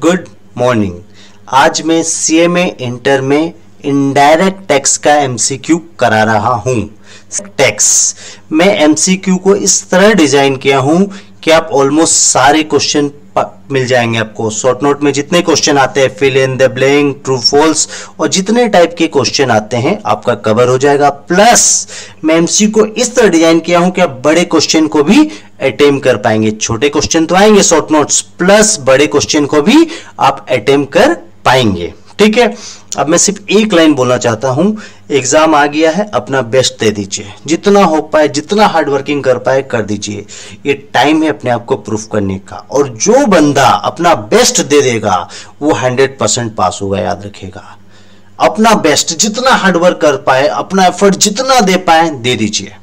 Good morning आज मैं C M inter में इनडायरेक्ट टैक्स का एमसीक्यू करा रहा हूँ। टैक्स मैं एमसीक्यू को इस तरह डिज़ाइन किया हूँ कि आप ऑलमोस्ट सारे क्वेश्चन मिल जाएँगे आपको। शॉर्ट नोट में जितने क्वेश्चन आते हैं fill in the blank true false और जितने टाइप के क्वेश्चन आते हैं, आपका कवर हो जाएगा। प्लस मैं एमसी को इस तरह डिज़ाइन किया हूँ कि आप बड़े क्वेश्चन को भी अटेम्प कर पाएँगे। छोटे क्वेश्चन तो आएँगे शॉर्ट नोट्स प्लस बड़े क्वेश्चन को भी आप अटेम्प कर पाएँगे। ठीक है? अब मैं सिर्फ़ एक लाइन बोलना चाहता हूँ एग्ज़ाम आ गया है, अपना बेस्ट दे दीजिए। जितना हो पाए, जितना हार्ड वर्किंग कर पाए, कर दीजिए। ये टाइम है अपने आप को प्रूफ करने का। और जो बंदा अपना बेस्ट दे देगा, वो हंड्रेड परसेंट पास होगा, याद रखेगा। अपना बेस्ट जितना हार्डवर्क कर पाए, अपना एफर्ट जितना दे पाए, दे दीजिए।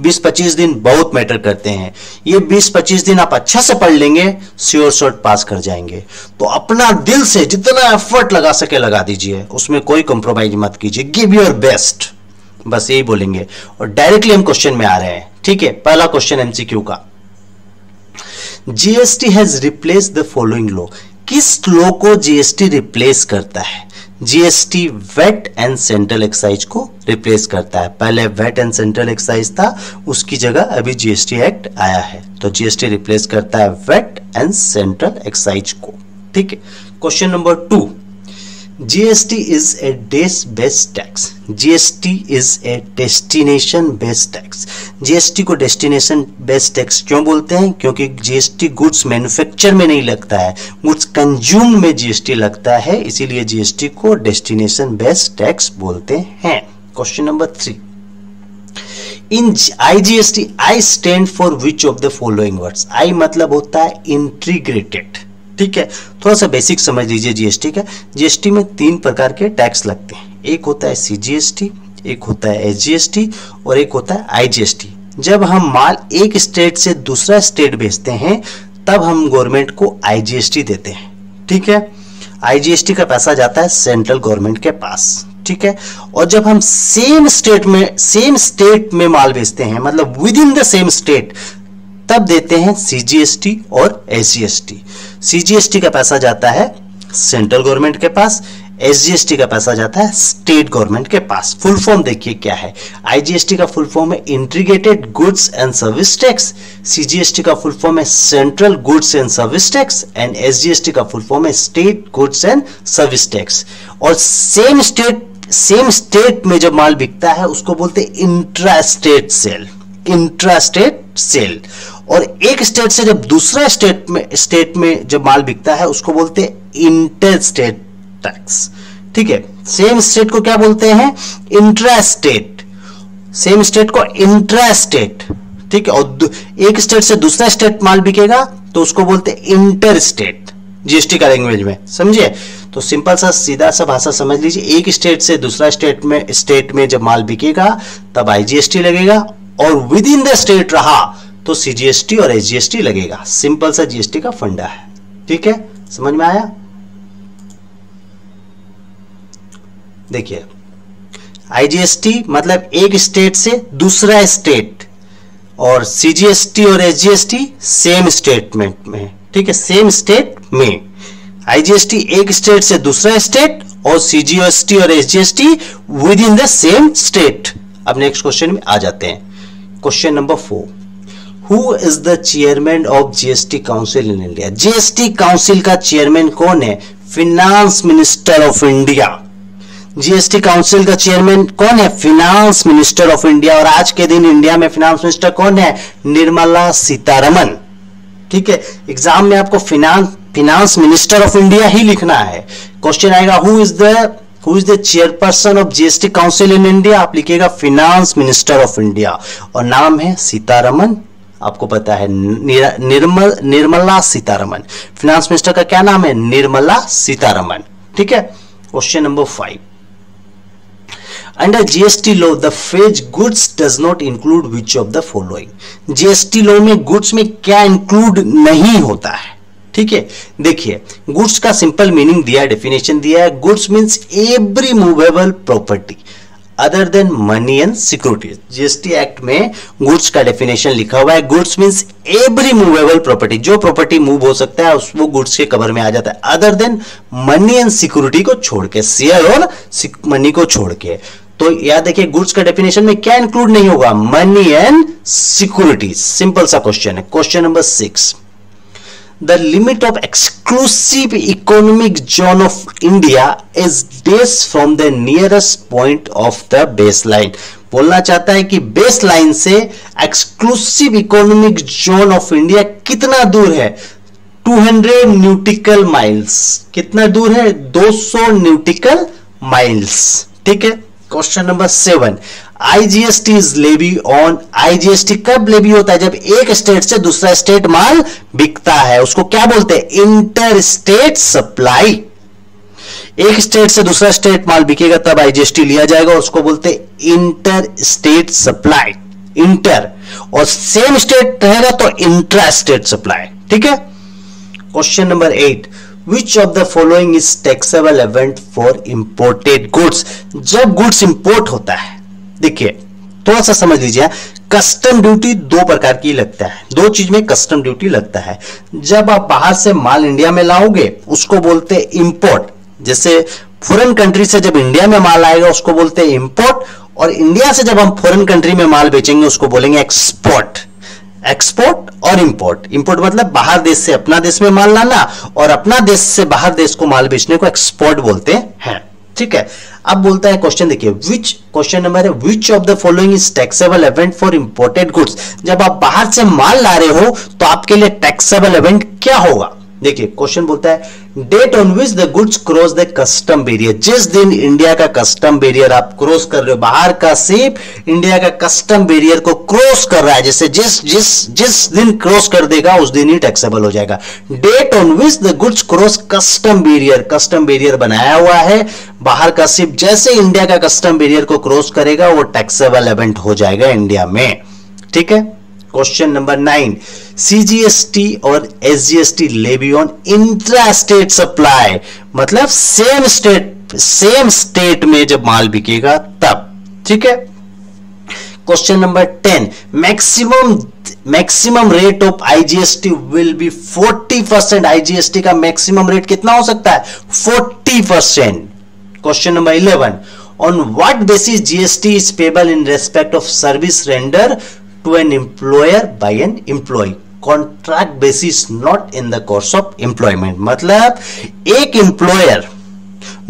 20-25 दिन बहुत मैटर करते हैं। ये 20-25 दिन आप अच्छा से पढ़ लेंगे श्योर शॉर्ट पास कर जाएँगे। तो अपना दिल से जितना एफर्ट लगा सके लगा दीजिए। उसमें कोई कॉम्प्रोमाइज मत कीजिए। गिव योर बेस्ट बस यही बोलेंगे। और डायरेक्टली हम क्वेश्चन में आ रहे हैं। ठीक है? पहला क्वेश्चन एमसीक्यू का। GST has replace the following law किस लॉ को जीएसटी रिप्लेस करता है? GST VAT and central excise को रिप्लेस करता है। पहले वेट एंड सेंट्रल एक्साइज था, उसकी जगह अभी जीएसटी एक्ट आया है। तो जीएसटी रिप्लेस करता है वेट एंड सेंट्रल एक्साइज को। ठीक है? Question number two GST is a days based tax. GST is a destination based tax. GST को destination based tax क्यों बोलते हैं क्योंकि GST गुड्स मैन्युफैक्चर में नहीं लगता है गुड्स कंज्यूम में GST लगता है इसीलिए GST को destination based tax बोलते हैं question number three in IGST I stand for which of the following words I मतलब होता है इंटीग्रेटेड ठीक है? थोड़ा सा बेसिक समझ लीजिए जीएसटी का। जीएसटी में तीन प्रकार के टैक्स लगते हैं। एक होता है सीजीएसटी एक होता है एसजीएसटी और एक होता है आईजीएसटी जब हम माल एक स्टेट से दूसरा स्टेट भेजते हैं, तब हम गवर्नमेंट को आईजीएसटी देते हैं। ठीक है? आईजीएसटी का पैसा जाता है सेंट्रल गवर्नमेंट के पास। ठीक है? और जब हम सेम स्टेट में सेम स्टेट में माल बेचते हैं मतलब within the same state तब देते हैं सीजीएसटी और एसजीएसटी सीजीएसटी का पैसा जाता है सेंट्रल गवर्नमेंट के पास एसजीएसटी का पैसा जाता है स्टेट गवर्नमेंट के पास। फुल फॉर्म देखिए क्या है। आईजीएसटी का फुल फॉर्म है integrated goods and service tax CGST का फुल फॉर्म है central goods and service tax and SGST का फुल फॉर्म है state goods and service tax और सेम स्टेट सेम स्टेट में जब माल बिकता है, उसको बोलते हैं intra state sale intra state sale. और एक स्टेट से जब दूसरा स्टेट में स्टेट में जब माल बिकता है, उसको बोलते हैं इंटर स्टेट टैक्स ठीक है? सेम स्टेट को क्या बोलते हैं? इंट्रा स्टेट सेम स्टेट को इंट्रा स्टेट ठीक है? और एक स्टेट से दूसरा स्टेट माल बिकेगा तो उसको बोलते हैं इंटर स्टेट जीएसटी का लैंग्वेज में। समझिए तो सिंपल सा, सीधा सा भाषा समझ लीजिए। एक स्टेट से दूसरा स्टेट में स्टेट में जब माल बिकेगा, तब आईजीएसटी लगेगा। और विद इन द स्टेट रहा तो सीजीएसटी और एसजीएसटी लगेगा। सिंपल सा जीएसटी का फंडा है। ठीक है? समझ में आया? देखिए आईजीएसटी मतलब एक स्टेट से दूसरा स्टेट और सीजीएसटी और एसजीएसटी सेम स्टेटमेंट में। ठीक है? सेम स्टेट में। आईजीएसटी एक स्टेट से दूसरा स्टेट और सीजीएसटी और SGST within the same state अब नेक्स्ट क्वेश्चन में आ जाते हैं। Question number four who is the chairman of GST council in India GST council का चेयरमैन कौन है? Finance minister of India GST council का चेयरमैन कौन है? फिनांस मिनिस्टर ऑफ़ इंडिया और आज के दिन इंडिया में फिनांस मिनिस्टर कौन है? निर्मला सीतारमन. ठीक है? एग्ज़ाम में आपको finance finance minister of India ही लिखना है. क्वेश्चन आएगा who is the who is the chairperson of GST council in India आप लिखिएगा फिनांस मिनिस्टर ऑफ़ इंडिया और नाम है सीतारमन। आपको पता है निर्मल, निर्मला सीतारमन। फिनांस मिनिस्टर का क्या नाम है? निर्मला सीतारमन। ठीक है? Question number five under GST law the phrase goods does not include which of the following GST law में गुड्स में क्या इंक्लूड नहीं होता है? ठीक है? देखिए गुड्स का सिंपल मीनिंग दिया डेफिनेशन दिया है। Goods means every movable property other than money and security GST act में गुड्स का डेफिनेशन लिखा हुआ है। Goods means every movable property जो प्रॉपर्टी मूव हो सकता है, उस वो गुड्स के कवर में आ जाता है। Other than money and security को छोड़ के शेयर और मनी को छोड़ के। तो याद देखिए गुड्स का डेफिनेशन में क्या इंक्लूड नहीं होगा? मनी एंड सिक्योरिटी सिंपल सा क्वेश्चन है। Question number six the limit of exclusive economic zone of India is days from the nearest point of the baseline. बोलना चाहता है कि बेस लाइन से exclusive economic zone of India कितना दूर है? 200 न्यूटिकल माइल्स कितना दूर है? 200 न्यूटिकल माइल्स ठीक है? Question number seven IGST is levy on IGST कब लेवी होता है? जब एक स्टेट से दूसरा स्टेट माल बिकता है। उसको क्या बोलते हैं? इंटर स्टेट सप्लाई एक स्टेट से दूसरा स्टेट माल बिकेगा, तब आईजीएसटी लिया जाएगा उसको बोलते हैं इंटर स्टेट सप्लाई इंटर और सेम स्टेट रहेगा तो इंट्रा स्टेट सप्लाई ठीक है? Question number eight which of the following is taxable event for imported goods जब गुड्स इंपोर्ट होता है देखिए, थोड़ा सा समझ लीजिए कस्टम ड्यूटी दो प्रकार की लगता है। दो चीज़ में कस्टम ड्यूटी लगता है। जब आप बाहर से माल इंडिया में लाओगे, उसको बोलते हैं इंपोर्ट जैसे फॉरेन कंट्री से जब इंडिया में माल आएगा, उसको बोलते हैं इंपोर्ट और इंडिया से जब हम फॉरेन कंट्री में माल बेचेंगे, उसको बोलेंगे एक्सपोर्ट एक्सपोर्ट और इंपोर्ट इंपोर्ट मतलब बाहर देश से अपना देश में माल लाना, और अपना देश से बाहर देश को माल बेचने को एक्सपोर्ट बोलते हैं। ठीक है? अब बोलता है क्वेश्चन देखिए विच क्वेश्चन नंबर है? Which of the following is taxable event for imported goods जब आप बाहर से माल ला रहे हो तो आपके लिए टैक्सेबल इवेंट क्या होगा? देखिए क्वेश्चन बोलता है date on which the goods cross the custom barrier जिस दिन इंडिया का कस्टम बेरियर आप क्रॉस कर रहे हो, बाहर का सिप इंडिया का कस्टम बेरियर को क्रॉस कर रहा है, जैसे जिस जिस जिस दिन क्रॉस कर देगा, उस दिन ही टैक्सेबल हो जाएगा। Date on which the goods cross custom barrier custom barrier बनाया हुआ है, बाहर का सिप जैसे इंडिया का कस्टम बेरियर को क्रॉस करेगा, वो टैक्सेबल इवेंट हो जाएगा इंडिया में। ठीक है? क्वेश्चन नंबर नाइन सीजीएसटी और SGST levy on intra state supply मतलब सेम स्टेट सेम स्टेट में जब माल बिकेगा तब, ठीक है? Question number ten maximum maximum rate of IGST will be 40 percent IGST का मैक्सिमम रेट कितना हो सकता है? 40 percent question number eleven on what basis GST is payable in respect of service render to an employer by an employee? Contract basis not in the course of employment मतलब एक employer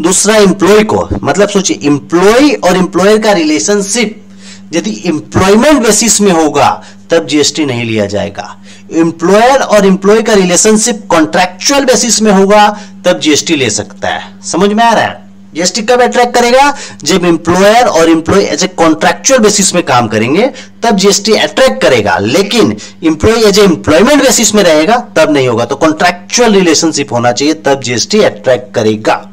दूसरा employee को मतलब सोचिए employee और employer का relationship यदि employment basis में होगा, तब जीएसटी नहीं लिया जाएगा। एम्प्लॉयर और एम्प्लॉय का रिलेशनशिप कॉन्ट्रैक्चुअल बेसिस में होगा, तब जीएसटी ले सकता है। समझ में आ रहा है? जीएसटी कब अट्रैक्ट करेगा? जब इंप्लॉयर और employee as a contractual basis में काम करेंगे, तब जीएसटी अट्रैक्ट करेगा। लेकिन employee as a employment basis में रहेगा, तब नहीं होगा। तो कॉन्ट्रेक्चुअल रिलेशनशिप होना चाहिए, तब जीएसटी अट्रैक्ट करेगा।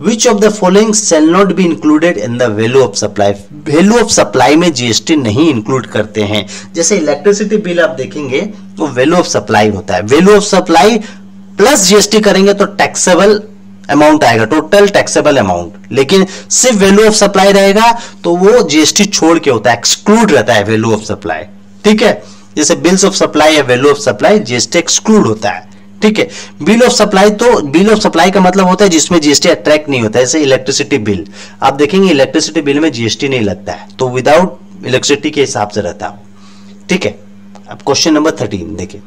Which of the following shall not be included in the value of supply value of supply में जीएसटी नहीं इंक्लूड करते हैं। जैसे इलेक्ट्रिसिटी बिल आप देखेंगे तो वैल्यू ऑफ़ सप्लाई होता है। Value of supply plus GST करेंगे तो टैक्सेबल अमाउंट आएगा टोटल टैक्सेबल अमाउंट लेकिन सिर्फ़ वैल्यू ऑफ़ सप्लाई रहेगा तो वो जीएसटी छोड़ के होता है एक्सक्लूड रहता है वैल्यू ऑफ़ सप्लाई ठीक है? जैसे बिल्स ऑफ़ सप्लाई या value of supply GST exclude होता है. ठीक है? बिल ऑफ़ सप्लाई तो बिल ऑफ़ सप्लाई का मतलब होता है जिसमें जीएसटी अट्रैक्ट नहीं होता है जैसे इलेक्ट्रिसिटी बिल आप देखेंगे इलेक्ट्रिसिटी बिल में जीएसटी नहीं लगता है तो विदाउट इलेक्ट्रिसिटी के हिसाब से रहता है. ठीक है? अब क्वेश्चन नंबर थर्टीन देखिए.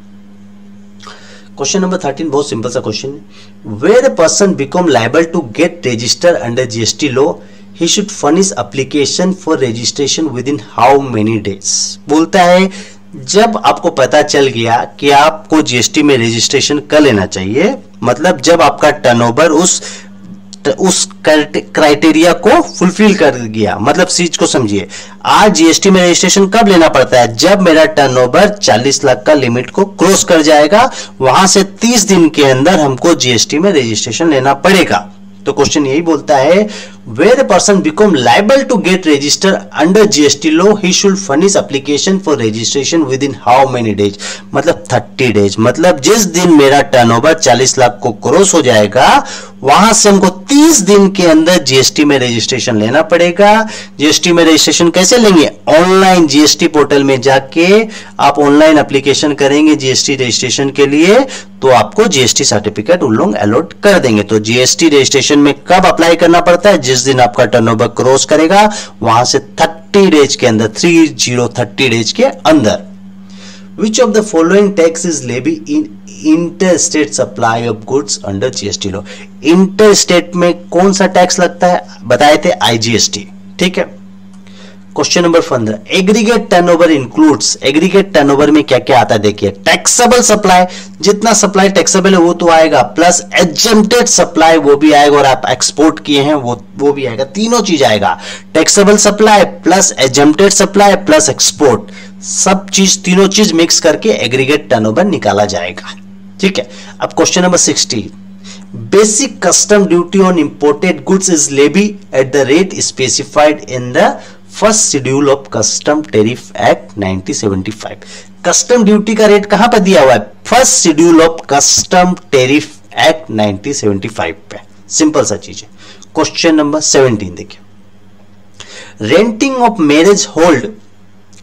क्वेश्चन नंबर थर्टीन बहुत सिंपल सा क्वेश्चन है। Where person become liable to get register under GST law he should furnish application for registration within how many days बोलता है, जब आपको पता चल गया कि आपको जीएसटी में रजिस्ट्रेशन कर लेना चाहिए मतलब जब आपका टर्नओवर उस उस क्राइटेरिया को फुलफिल कर गया। मतलब चीज़ को समझिए। आज जीएसटी में रजिस्ट्रेशन कब लेना पड़ता है? जब मेरा टर्नओवर 40 लाख का लिमिट को क्रॉस कर जाएगा, वहाँ से 30 दिन के अंदर हमको जीएसटी में रजिस्ट्रेशन लेना पड़ेगा। तो क्वेश्चन यही बोलता है where person become liable to get register under GST law he should furnish application for registration within how many days मतलब 30 डेज़ मतलब जिस दिन मेरा टर्नओवर 40 लाख को क्रॉस हो जाएगा, वहाँ से हमको 30 दिन के अंदर जीएसटी में रजिस्ट्रेशन लेना पड़ेगा। जीएसटी में रजिस्ट्रेशन कैसे लेंगे? ऑनलाइन जीएसटी पोर्टल में जाके आप ऑनलाइन एप्लीकेशन करेंगे जीएसटी रजिस्ट्रेशन के लिए तो आपको जीएसटी सर्टिफिकेट उन लोग अलॉट कर देंगे। तो जीएसटी रजिस्ट्रेशन में कब अप्लाई करना पड़ता है? जिस जिस दिन आपका टर्नओवर क्रॉस करेगा, वहाँ से 30 डेज़ के अंदर 3030 डेज़ के अंदर। Which of the following tax is levy in inter state supply of goods under GST law inter state में कौन सा टैक्स लगता है? बताए थे आईजीएसटी ठीक है? क्वेश्चन नंबर पंद्रह. Aggregate turnover includes aggregate turnover में क्या क्या आता है? देखिए टैक्सेबल सप्लाई जितना सप्लाई टैक्सेबल है, वो तो आएगा प्लस एजेंटेड सप्लाई वो भी आएगा और आप एक्सपोर्ट किए हैं, वो वो भी आएगा, तीनों चीज़ आएगा। Taxable supply plus exempted supply plus export सब चीज़, तीनों चीज़ मिक्स करके एग्रीगेट टर्नओवर निकाला जाएगा। ठीक है? अब question number sixty basic custom duty on imported goods is levy at the rate specified in the first schedule of custom tariff act 1975 custom duty का रेट कहाँ पर दिया हुआ है? First schedule of custom tariff act 1975 पे। Simple सा चीज़ है। क्वेश्चन नंबर 17 देखिए। Renting of marriage hall,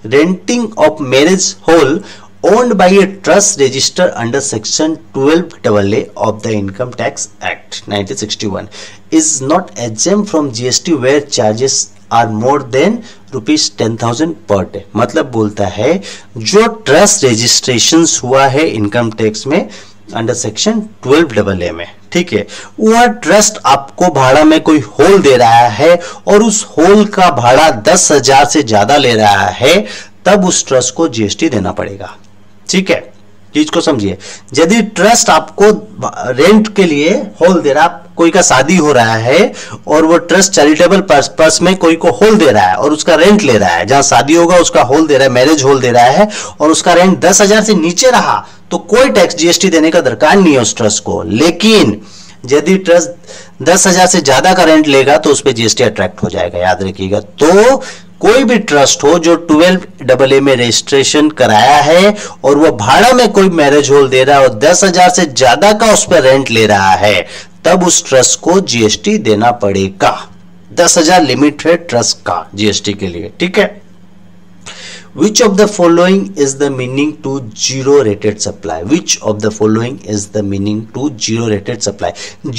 renting of marriage hall owned by a trust register under section 12AA of the Income Tax Act 1961 is not exempt from GST where charges are more than rupees ten thousand per day मतलब बोलता है, जो trust registration हुआ है income tax में under section 12 double A में, ठीक है? वह ट्रस्ट आपको भाड़ा में कोई होल दे रहा है और उस होल का भाड़ा दस हज़ार से ज़्यादा ले रहा है, तब उस ट्रस्ट को जीएसटी देना पड़ेगा। ठीक है, चीज़ को समझिए। यदि ट्रस्ट आपको रेंट के लिए होल दे रहा है कोई का शादी हो रहा है, और वो ट्रस्ट चैरिटेबल पर्पस में कोई को होल दे रहा है, और उसका रेंट ले रहा है, जहाँ शादी होगा, उसका होल दे रहा है मैरिज होल दे रहा है, और उसका रेंट दस हज़ार से नीचे रहा तो कोई टैक्स जीएसटी देने का दरकार नहीं है उस ट्रस्ट को। लेकिन, यदि ट्रस्ट दस हज़ार से ज़्यादा का रेंट लेगा तो उस पर जीएसटी अट्रैक्ट हो जाएगा, याद रखिएगा। तो कोई भी ट्रस्ट हो जो ट्वेल्व डबल ए में रजिस्ट्रेशन कराया है और वो भाड़ा में कोई मैरिज हॉल दे रहा है और दस हज़ार से ज़्यादा का उस पर रेंट ले रहा है, तब उस ट्रस्ट को जीएसटी देना पड़ेगा। दस हज़ार लिमिट है ट्रस्ट का जीएसटी के लिए, ठीक है? Which of the following is the meaning to zero rated supply? Which of the following is the meaning to zero rated supply?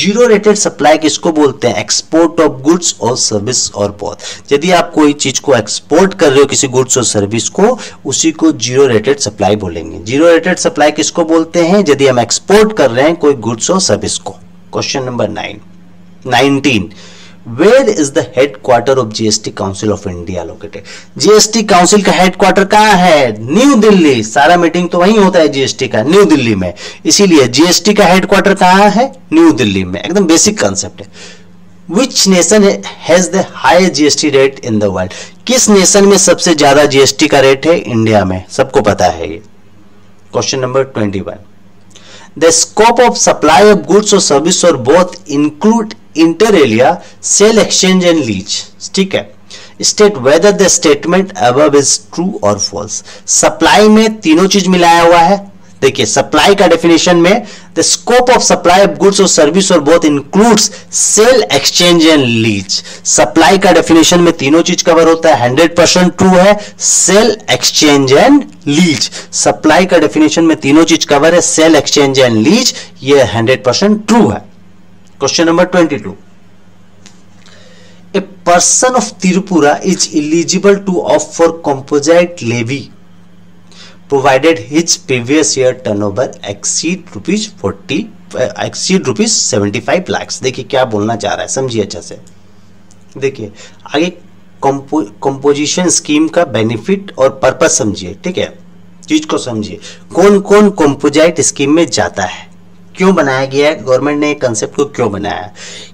Zero rated supply किसको बोलते हैं? एक्सपोर्ट ऑफ़ गुड्स और सर्विस और बोथ यदि आप कोई चीज़ को एक्सपोर्ट कर रहे हो किसी गुड्स और सर्विस को, उसी को ज़ीरो रेटेड सप्लाई बोलेंगे। ज़ीरो रेटेड सप्लाई किसको बोलते हैं? यदि हम एक्सपोर्ट कर रहे हैं कोई गुड्स और सर्विस को। Question number nine nineteen where is the headquarter of GST council of India located GST council का हेड क्वार्टर कहाँ है? न्यू दिल्ली सारा मीटिंग तो वहीं होता है जीएसटी का न्यू दिल्ली में. इसीलिए जीएसटी का हेड क्वार्टर कहाँ है? न्यू दिल्ली में. एकदम बेसिक कंसेप्ट है. Which nation has the high GST rate in the world किस नेशन में सबसे ज़्यादा जीएसटी का रेट है? इंडिया में. सबको पता है ये. Question number twenty one the scope of supply of goods और सर्विस और both include inter alia sale exchange and lease ठीक है? स्टेट वेदर द स्टेटमेंट अब इज़ ट्रू और फॉल्स सप्लाई में तीनों चीज़ मिलाया हुआ है। देखिए सप्लाई का डेफिनेशन में the scope of supply of goods और सर्विस और both includes sale exchange and lease supply का डेफिनेशन में तीनों चीज़ कवर होता है। हंड्रेड परसेंट ट्रू है। Sale exchange and lease supply का डेफिनेशन में तीनों चीज़ कवर है। सेल एक्सचेंज एंड लीज ये हंड्रेड परसेंट ट्रू है। Question number twenty two a person of Tripura is eligible to opt for composite levy provided his previous year turnover exceed rupees forty exceed rupees seventy five lakhs देखिए क्या बोलना चाह रहा है, समझिए अच्छा से। देखिए, आगे कंपोजिशन स्कीम का बेनिफिट और पर्पज समझिए, ठीक है? चीज़ को समझिए। कौन कौन कंपोजाइट स्कीम में जाता है? क्यों बनाया गया है? गवर्नमेंट ने कंसेप्ट को क्यों बनाया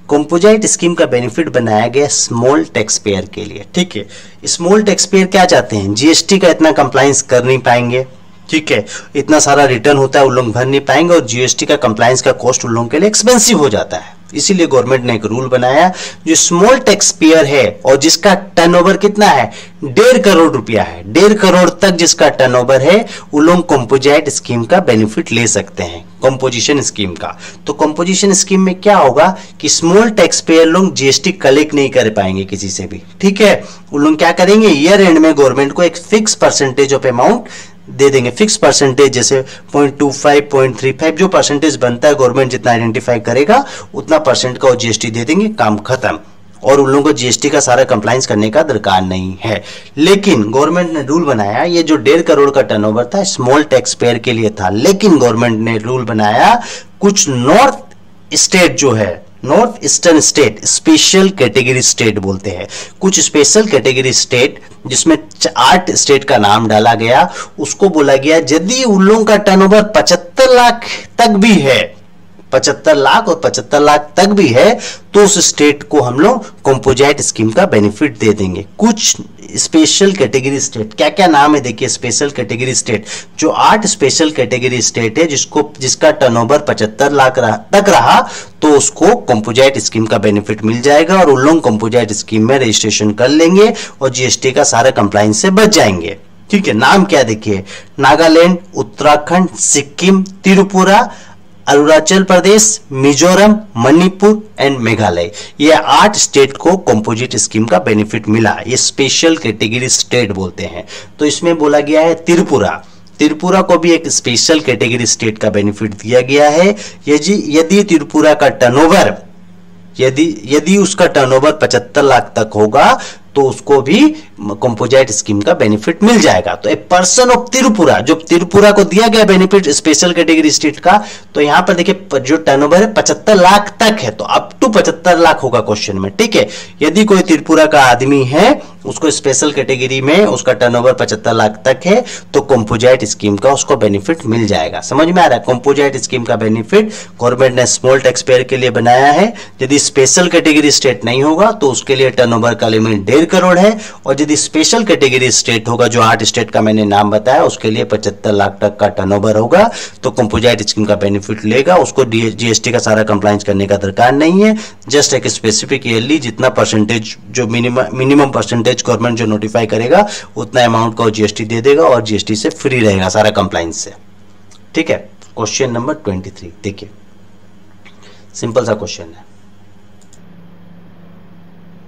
कंपोजाइट स्कीम का बेनिफिट बनाया गया स्मॉल टैक्स पेयर के लिए, ठीक है? स्मॉल टैक्स पेयर क्या चाहते हैं? जीएसटी का इतना कंप्लायंस कर नहीं पाएँगे, ठीक है? इतना सारा रिटर्न होता है, उन लोग भर नहीं पाएँगे और जीएसटी का कंप्लायंस का कॉस्ट उन लोगों के लिए एक्सपेंसिव हो जाता है। इसीलिए गवर्नमेंट ने एक रूल बनाया जो स्मॉल टैक्स पेयर है और जिसका टर्नओवर कितना है? डेढ़ करोड़ रुपया है। डेढ़ करोड़ तक जिसका टर्नओवर है, वो लोग कंपोजाइट स्कीम का बेनिफिट ले सकते हैं कंपोजिशन स्कीम का। तो कंपोजिशन स्कीम में क्या होगा कि स्मॉल टैक्स पेयर लोग जीएसटी कलेक्ट नहीं कर पाएँगे किसी से भी। ठीक है? उन लोग क्या करेंगे? ईयर एंड में गवर्नमेंट को एक फिक्स परसेंटेज ऑफ़ अमाउंट दे देंगे। फिक्स परसेंटेज जैसे point two five point three five जो परसेंटेज बनता है गवर्नमेंट जितना आइडेंटिफाई करेगा, उतना परसेंट का वो जीएसटी दे देंगे, काम खत्म। और उन लोगों को जीएसटी का सारा कंप्लाइंस करने का दरकार नहीं है। लेकिन गवर्नमेंट ने रूल बनाया, ये जो डेढ़ करोड़ का टर्नओवर था स्मॉल टैक्स पेयर के लिए था। लेकिन गवर्नमेंट ने रूल बनाया, कुछ नॉर्थ स्टेट जो है north eastern state special category state बोलते हैं। कुछ स्पेशल कैटेगरी स्टेट, जिसमें आठ स्टेट का नाम डाला गया, उसको बोला गया, यदि उन लोगों का टर्नओवर पचहत्तर लाख तक भी है पचहत्तर लाख और पचहत्तर लाख तक भी है तो उस स्टेट को हम लोग कंपोजाइट स्कीम का बेनिफिट दे देंगे। कुछ स्पेशल कैटेगरी स्टेट क्या क्या नाम है? देखिए स्पेशल कैटेगरी स्टेट जो आठ स्पेशल कैटेगरी स्टेट है, जिसको, जिसका टर्नओवर पचहत्तर लाख तक रहा तो उसको कंपोजाइट स्कीम का बेनिफिट मिल जाएगा और उन लोग कंपोजाइट स्कीम में रजिस्ट्रेशन कर लेंगे और जीएसटी का सारा कंप्लाइंस से बच जाएँगे। ठीक है, नाम क्या देखिए? नागालैंड, उत्तराखंड, सिक्किम, त्रिपुरा अरुणाचल प्रदेश, मिजोरम, मणिपुर एंड मेघालय। ये आठ स्टेट को कंपोजिट स्कीम का बेनिफिट मिला। ये स्पेशल कैटेगरी स्टेट बोलते हैं। तो इसमें बोला गया है त्रिपुरा। त्रिपुरा को भी एक स्पेशल कैटेगरी स्टेट का बेनिफिट दिया गया है। यदि त्रिपुरा का टर्नओवर यदि यदि उसका टर्नओवर 75 लाख तक होगा तो उसको भी कंपोजाइट स्कीम का बेनिफिट मिल जाएगा। तो ए पर्सन ऑफ़ त्रिपुरा जो त्रिपुरा को दिया गया बेनिफिट स्पेशल कैटेगरी स्टेट का तो यहाँ पर देखिए जो टर्नओवर है, पचहत्तर लाख तक है। तो अप टू पचहत्तर लाख होगा क्वेश्चन में, ठीक है? यदि कोई त्रिपुरा का आदमी है, उसको स्पेशल कैटेगरी में उसका टर्नओवर पचहत्तर लाख तक है तो कंपोजाइट स्कीम का उसको बेनिफिट मिल जाएगा। समझ में आ रहा है? कंपोजाइट स्कीम का बेनिफिट गवर्नमेंट ने स्मॉल टैक्स पेयर के लिए बनाया है। यदि स्पेशल कैटेगरी स्टेट नहीं होगा तो उसके लिए टर्नओवर का लिमिट डेढ़ करोड़ है। और यदि स्पेशल कैटेगरी स्टेट होगा, जो आठ स्टेट का मैंने नाम बताया, उसके लिए पचहत्तर लाख तक का टर्नओवर होगा तो कंपोजाइट स्कीम का बेनिफिट लेगा, उसको जीएसटी का सारा कंप्लाइंस करने का दरकार नहीं है। जस्ट एक स्पेसिफिक ईयरली जितना परसेंटेज जो मिनिमम परसेंटेज गवर्नमेंट जो नोटिफाई करेगा, उतना अमाउंट का जीएसटी दे देगा और जीएसटी से फ्री रहेगा सारा कंप्लाइंस से। ठीक है? क्वेश्चन नंबर ट्वेंटी देखिए। सिंपल सा क्वेश्चन है।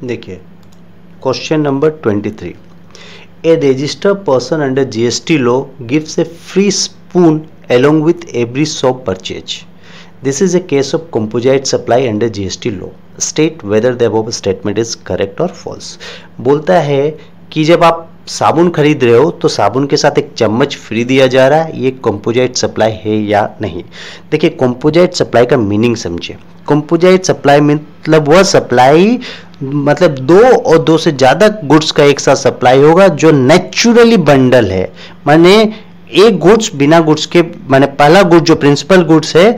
देखिए question number twenty three. A registered person under GST law gives a free spoon along with every soap purchase. This is a case of composite supply under gst law. State whether the statement is correct और false बोलता है कि जब आप साबुन खरीद रहे हो तो साबुन के साथ एक चम्मच फ्री दिया जा रहा है। ये कंपोजाइट सप्लाई है या नहीं? देखिए कंपोजाइट सप्लाई का मीनिंग समझिए। कंपोजाइट सप्लाई मतलब वह सप्लाई मतलब दो और दो से ज़्यादा गुड्स का एक साथ सप्लाई होगा जो नेचुरली बंडल है। माने एक गुड्स बिना गुड्स के, माने पहला गुड्स जो प्रिंसिपल गुड्स है,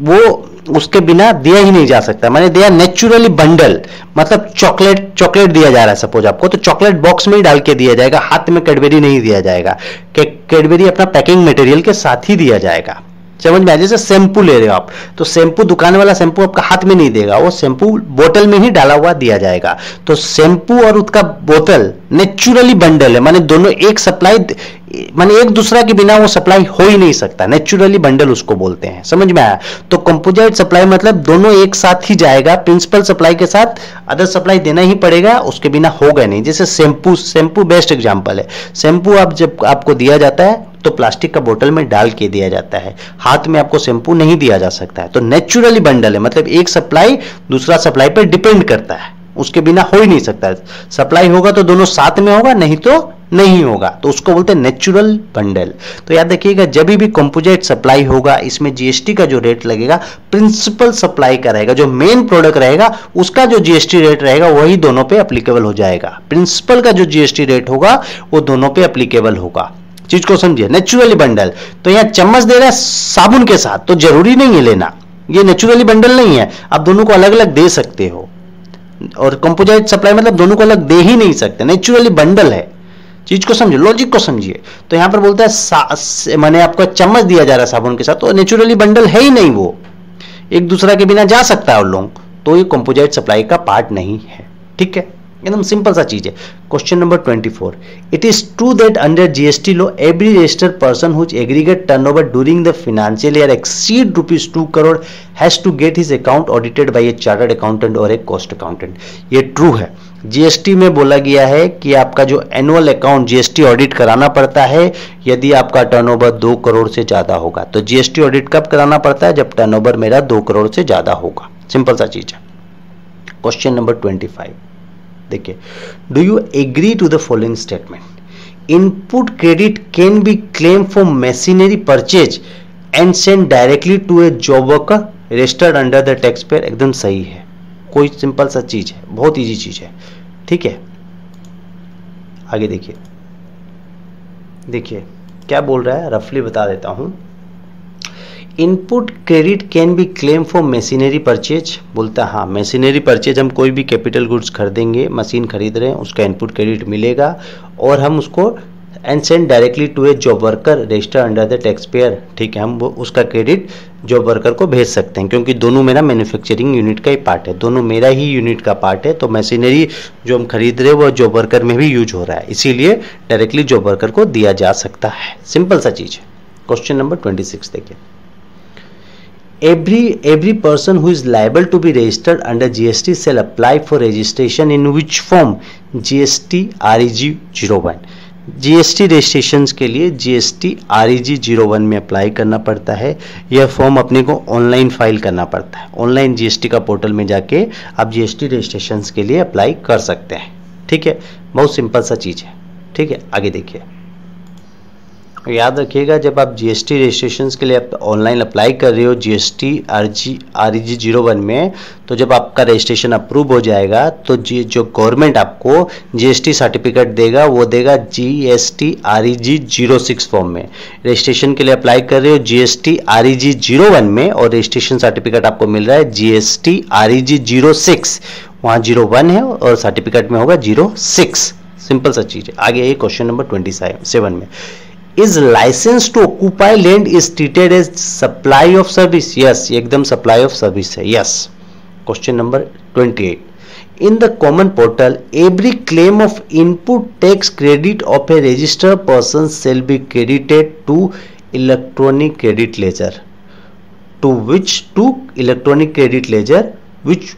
वो उसके बिना दिया ही नहीं जा सकता। मैंने दिया नेचुरली बंडल मतलब चॉकलेट चॉकलेट दिया जा रहा है सपोज़ आपको तो चॉकलेट बॉक्स में ही डाल के दिया जाएगा, हाथ में कैडबेरी नहीं दिया जाएगा। कैडबेरी अपना पैकिंग मटेरियल के साथ ही दिया जाएगा। समझ में आ जैसे शैम्पू ले रहे हो आप तो शैम्पू दुकान वाला शैम्पू आपका हाथ में नहीं देगा, वो शैम्पू बोतल में ही डाला हुआ दिया जाएगा। तो शैम्पू और उसका बोतल नेचुरली बंडल है। माने दोनों एक सप्लाई माने एक दूसरा के बिना वो सप्लाई हो ही नहीं सकता। नेचुरली बंडल उसको बोलते हैं। समझ में आया? तो कंपोजाइट सप्लाई मतलब दोनों एक साथ ही जाएगा। प्रिंसिपल सप्लाई के साथ अदर सप्लाई देना ही पड़ेगा, उसके बिना होगा नहीं। जैसे शैम्पू शैम्पू बेस्ट एग्ज़ाम्पल है। शैम्पू आप जब आपको दिया जाता है तो प्लास्टिक का बोतल में डाल के दिया जाता है। हाथ में आपको शैम्पू नहीं दिया जा सकता है। तो नेचुरली बंडल है। मतलब एक सप्लाई दूसरा सप्लाई पर डिपेंड करता है। उसके बिना हो ही नहीं सकता। सप्लाई होगा तो दोनों साथ में होगा, नहीं तो नहीं होगा। तो उसको बोलते हैं नेचुरल बंडल तो याद रखिएगा, जब भी कंपोजिट सप्लाई होगा, इसमें जीएसटी का जो रेट लगेगा प्रिंसिपल सप्लाई का रहेगा, जो मेन प्रोडक्ट रहेगा, उसका जो जीएसटी रेट रहेगा, वही दोनों पे अप्लीकेबल हो जाएगा। प्रिंसिपल का जो जीएसटी रेट होगा, वो दोनों पे अप्लीकेबल होगा। चीज़ को समझिए नेचुरली बंडल तो यहाँ चम्मच दे रहा है साबुन के साथ तो ज़रूरी नहीं है लेना। ये नेचुरली बंडल नहीं है। आप दोनों को अलग अलग दे सकते हो। और कंपोजाइट सप्लाई मतलब दोनों को अलग दे ही नहीं सकते। नेचुरली बंडल है। चीज़ को समझो लॉजिक को समझिए। तो यहाँ पर बोलता है मैंने आपको चम्मच दिया जा रहा है साबुन के साथ तो नेचुरली बंडल है ही नहीं वो। एक दूसरा के बिना जा सकता है और लोग तो ये कंपोजाइट सप्लाई का पार्ट नहीं है। ठीक है? एकदम सिंपल सा चीज़ है। Question number 24 it is true that under GST law every registered person whose aggregate turnover during the financial year exceed rupees two crore has to get his account audited by a chartered accountant और a cost accountant ये true है। GST में बोला गया है कि आपका जो एनुअल अकाउंट जीएसटी ऑडिट कराना पड़ता है, यदि आपका टर्नओवर दो करोड़ से ज़्यादा होगा। तो जीएसटी ऑडिट कब कराना पड़ता है? जब टर्नओवर मेरा दो करोड़ से ज़्यादा होगा। सिंपल सा चीज़ है। क्वेश्चन नंबर ट्वेंटी फाइव देखिए do you agree to the following statement input credit can be claim for machinery purchase and send directly to a job worker registered under the tax payer एकदम सही है। कोई simple सा चीज़ है, बहुत easy चीज़ है। ठीक है? आगे देखिए। देखिए, क्या बोल रहा है? रफली बता देता हूँ। Input credit can be claim for machinery purchase? बोलता हाँ मशीनरी परचेज हम कोई भी कैपिटल गुड्स खरीदेंगे, मशीन खरीद रहे हैं, उसका इनपुट क्रेडिट मिलेगा और हम उसको and send directly to a job worker register under the tax payer ठीक है, हम वो, उसका क्रेडिट जॉब वर्कर को भेज सकते हैं, क्योंकि दोनों मेरा मैन्युफैक्चरिंग यूनिट का ही पार्ट है। दोनों मेरा ही यूनिट का पार्ट है तो मशीनरी जो हम खरीद रहे हैं, वो जॉब वर्कर में भी यूज़ हो रहा है। इसीलिए डायरेक्टली जॉब वर्कर को दिया जा सकता है। सिंपल सा चीज़ है। क्वेश्चन नंबर ट्वेंटी सिक्स देखिए। Every every person who is liable to be registered under GST shall apply for registration in which form? GST REG 01 GST registration के लिए जीएसटी आरईजी ज़ीरो वन में apply करना पड़ता है। यह form अपने को ऑनलाइन फ़ाइल करना पड़ता है। ऑनलाइन जीएसटी का पोर्टल में जाके आप जीएसटी रजिस्ट्रेशन के लिए अप्लाई कर सकते हैं। ठीक है? बहुत सिंपल सा चीज़ है। ठीक है? आगे देखिए। याद रखिएगा, जब आप जीएसटी रजिस्ट्रेशन के लिए ऑनलाइन अप्लाई कर रहे हो GST R G zero one में तो जब आपका रजिस्ट्रेशन अप्रूव हो जाएगा तो जी, जो गवर्नमेंट आपको जीएसटी सर्टिफिकेट देगा, वो देगा GST R G zero six form में। रजिस्ट्रेशन के लिए अप्लाई कर रहे हो GST R G zero one में, और रजिस्ट्रेशन सर्टिफिकेट आपको मिल रहा है GST R G zero six वहाँ ज़ीरो वन है, और सर्टिफिकेट में होगा ज़ीरो सिक्स सिंपल सा चीज़ है। आगे ये क्वेश्चन नंबर ट्वेंटी सेवन में। Is licence to occupy land is treated as supply of service yes एकदम सप्लाई ऑफ़ सर्विस है yes question number twenty eight in the common portal every claim of input tax credit of a registered person shall be credited to electronic credit ledger to which to electronic credit ledger which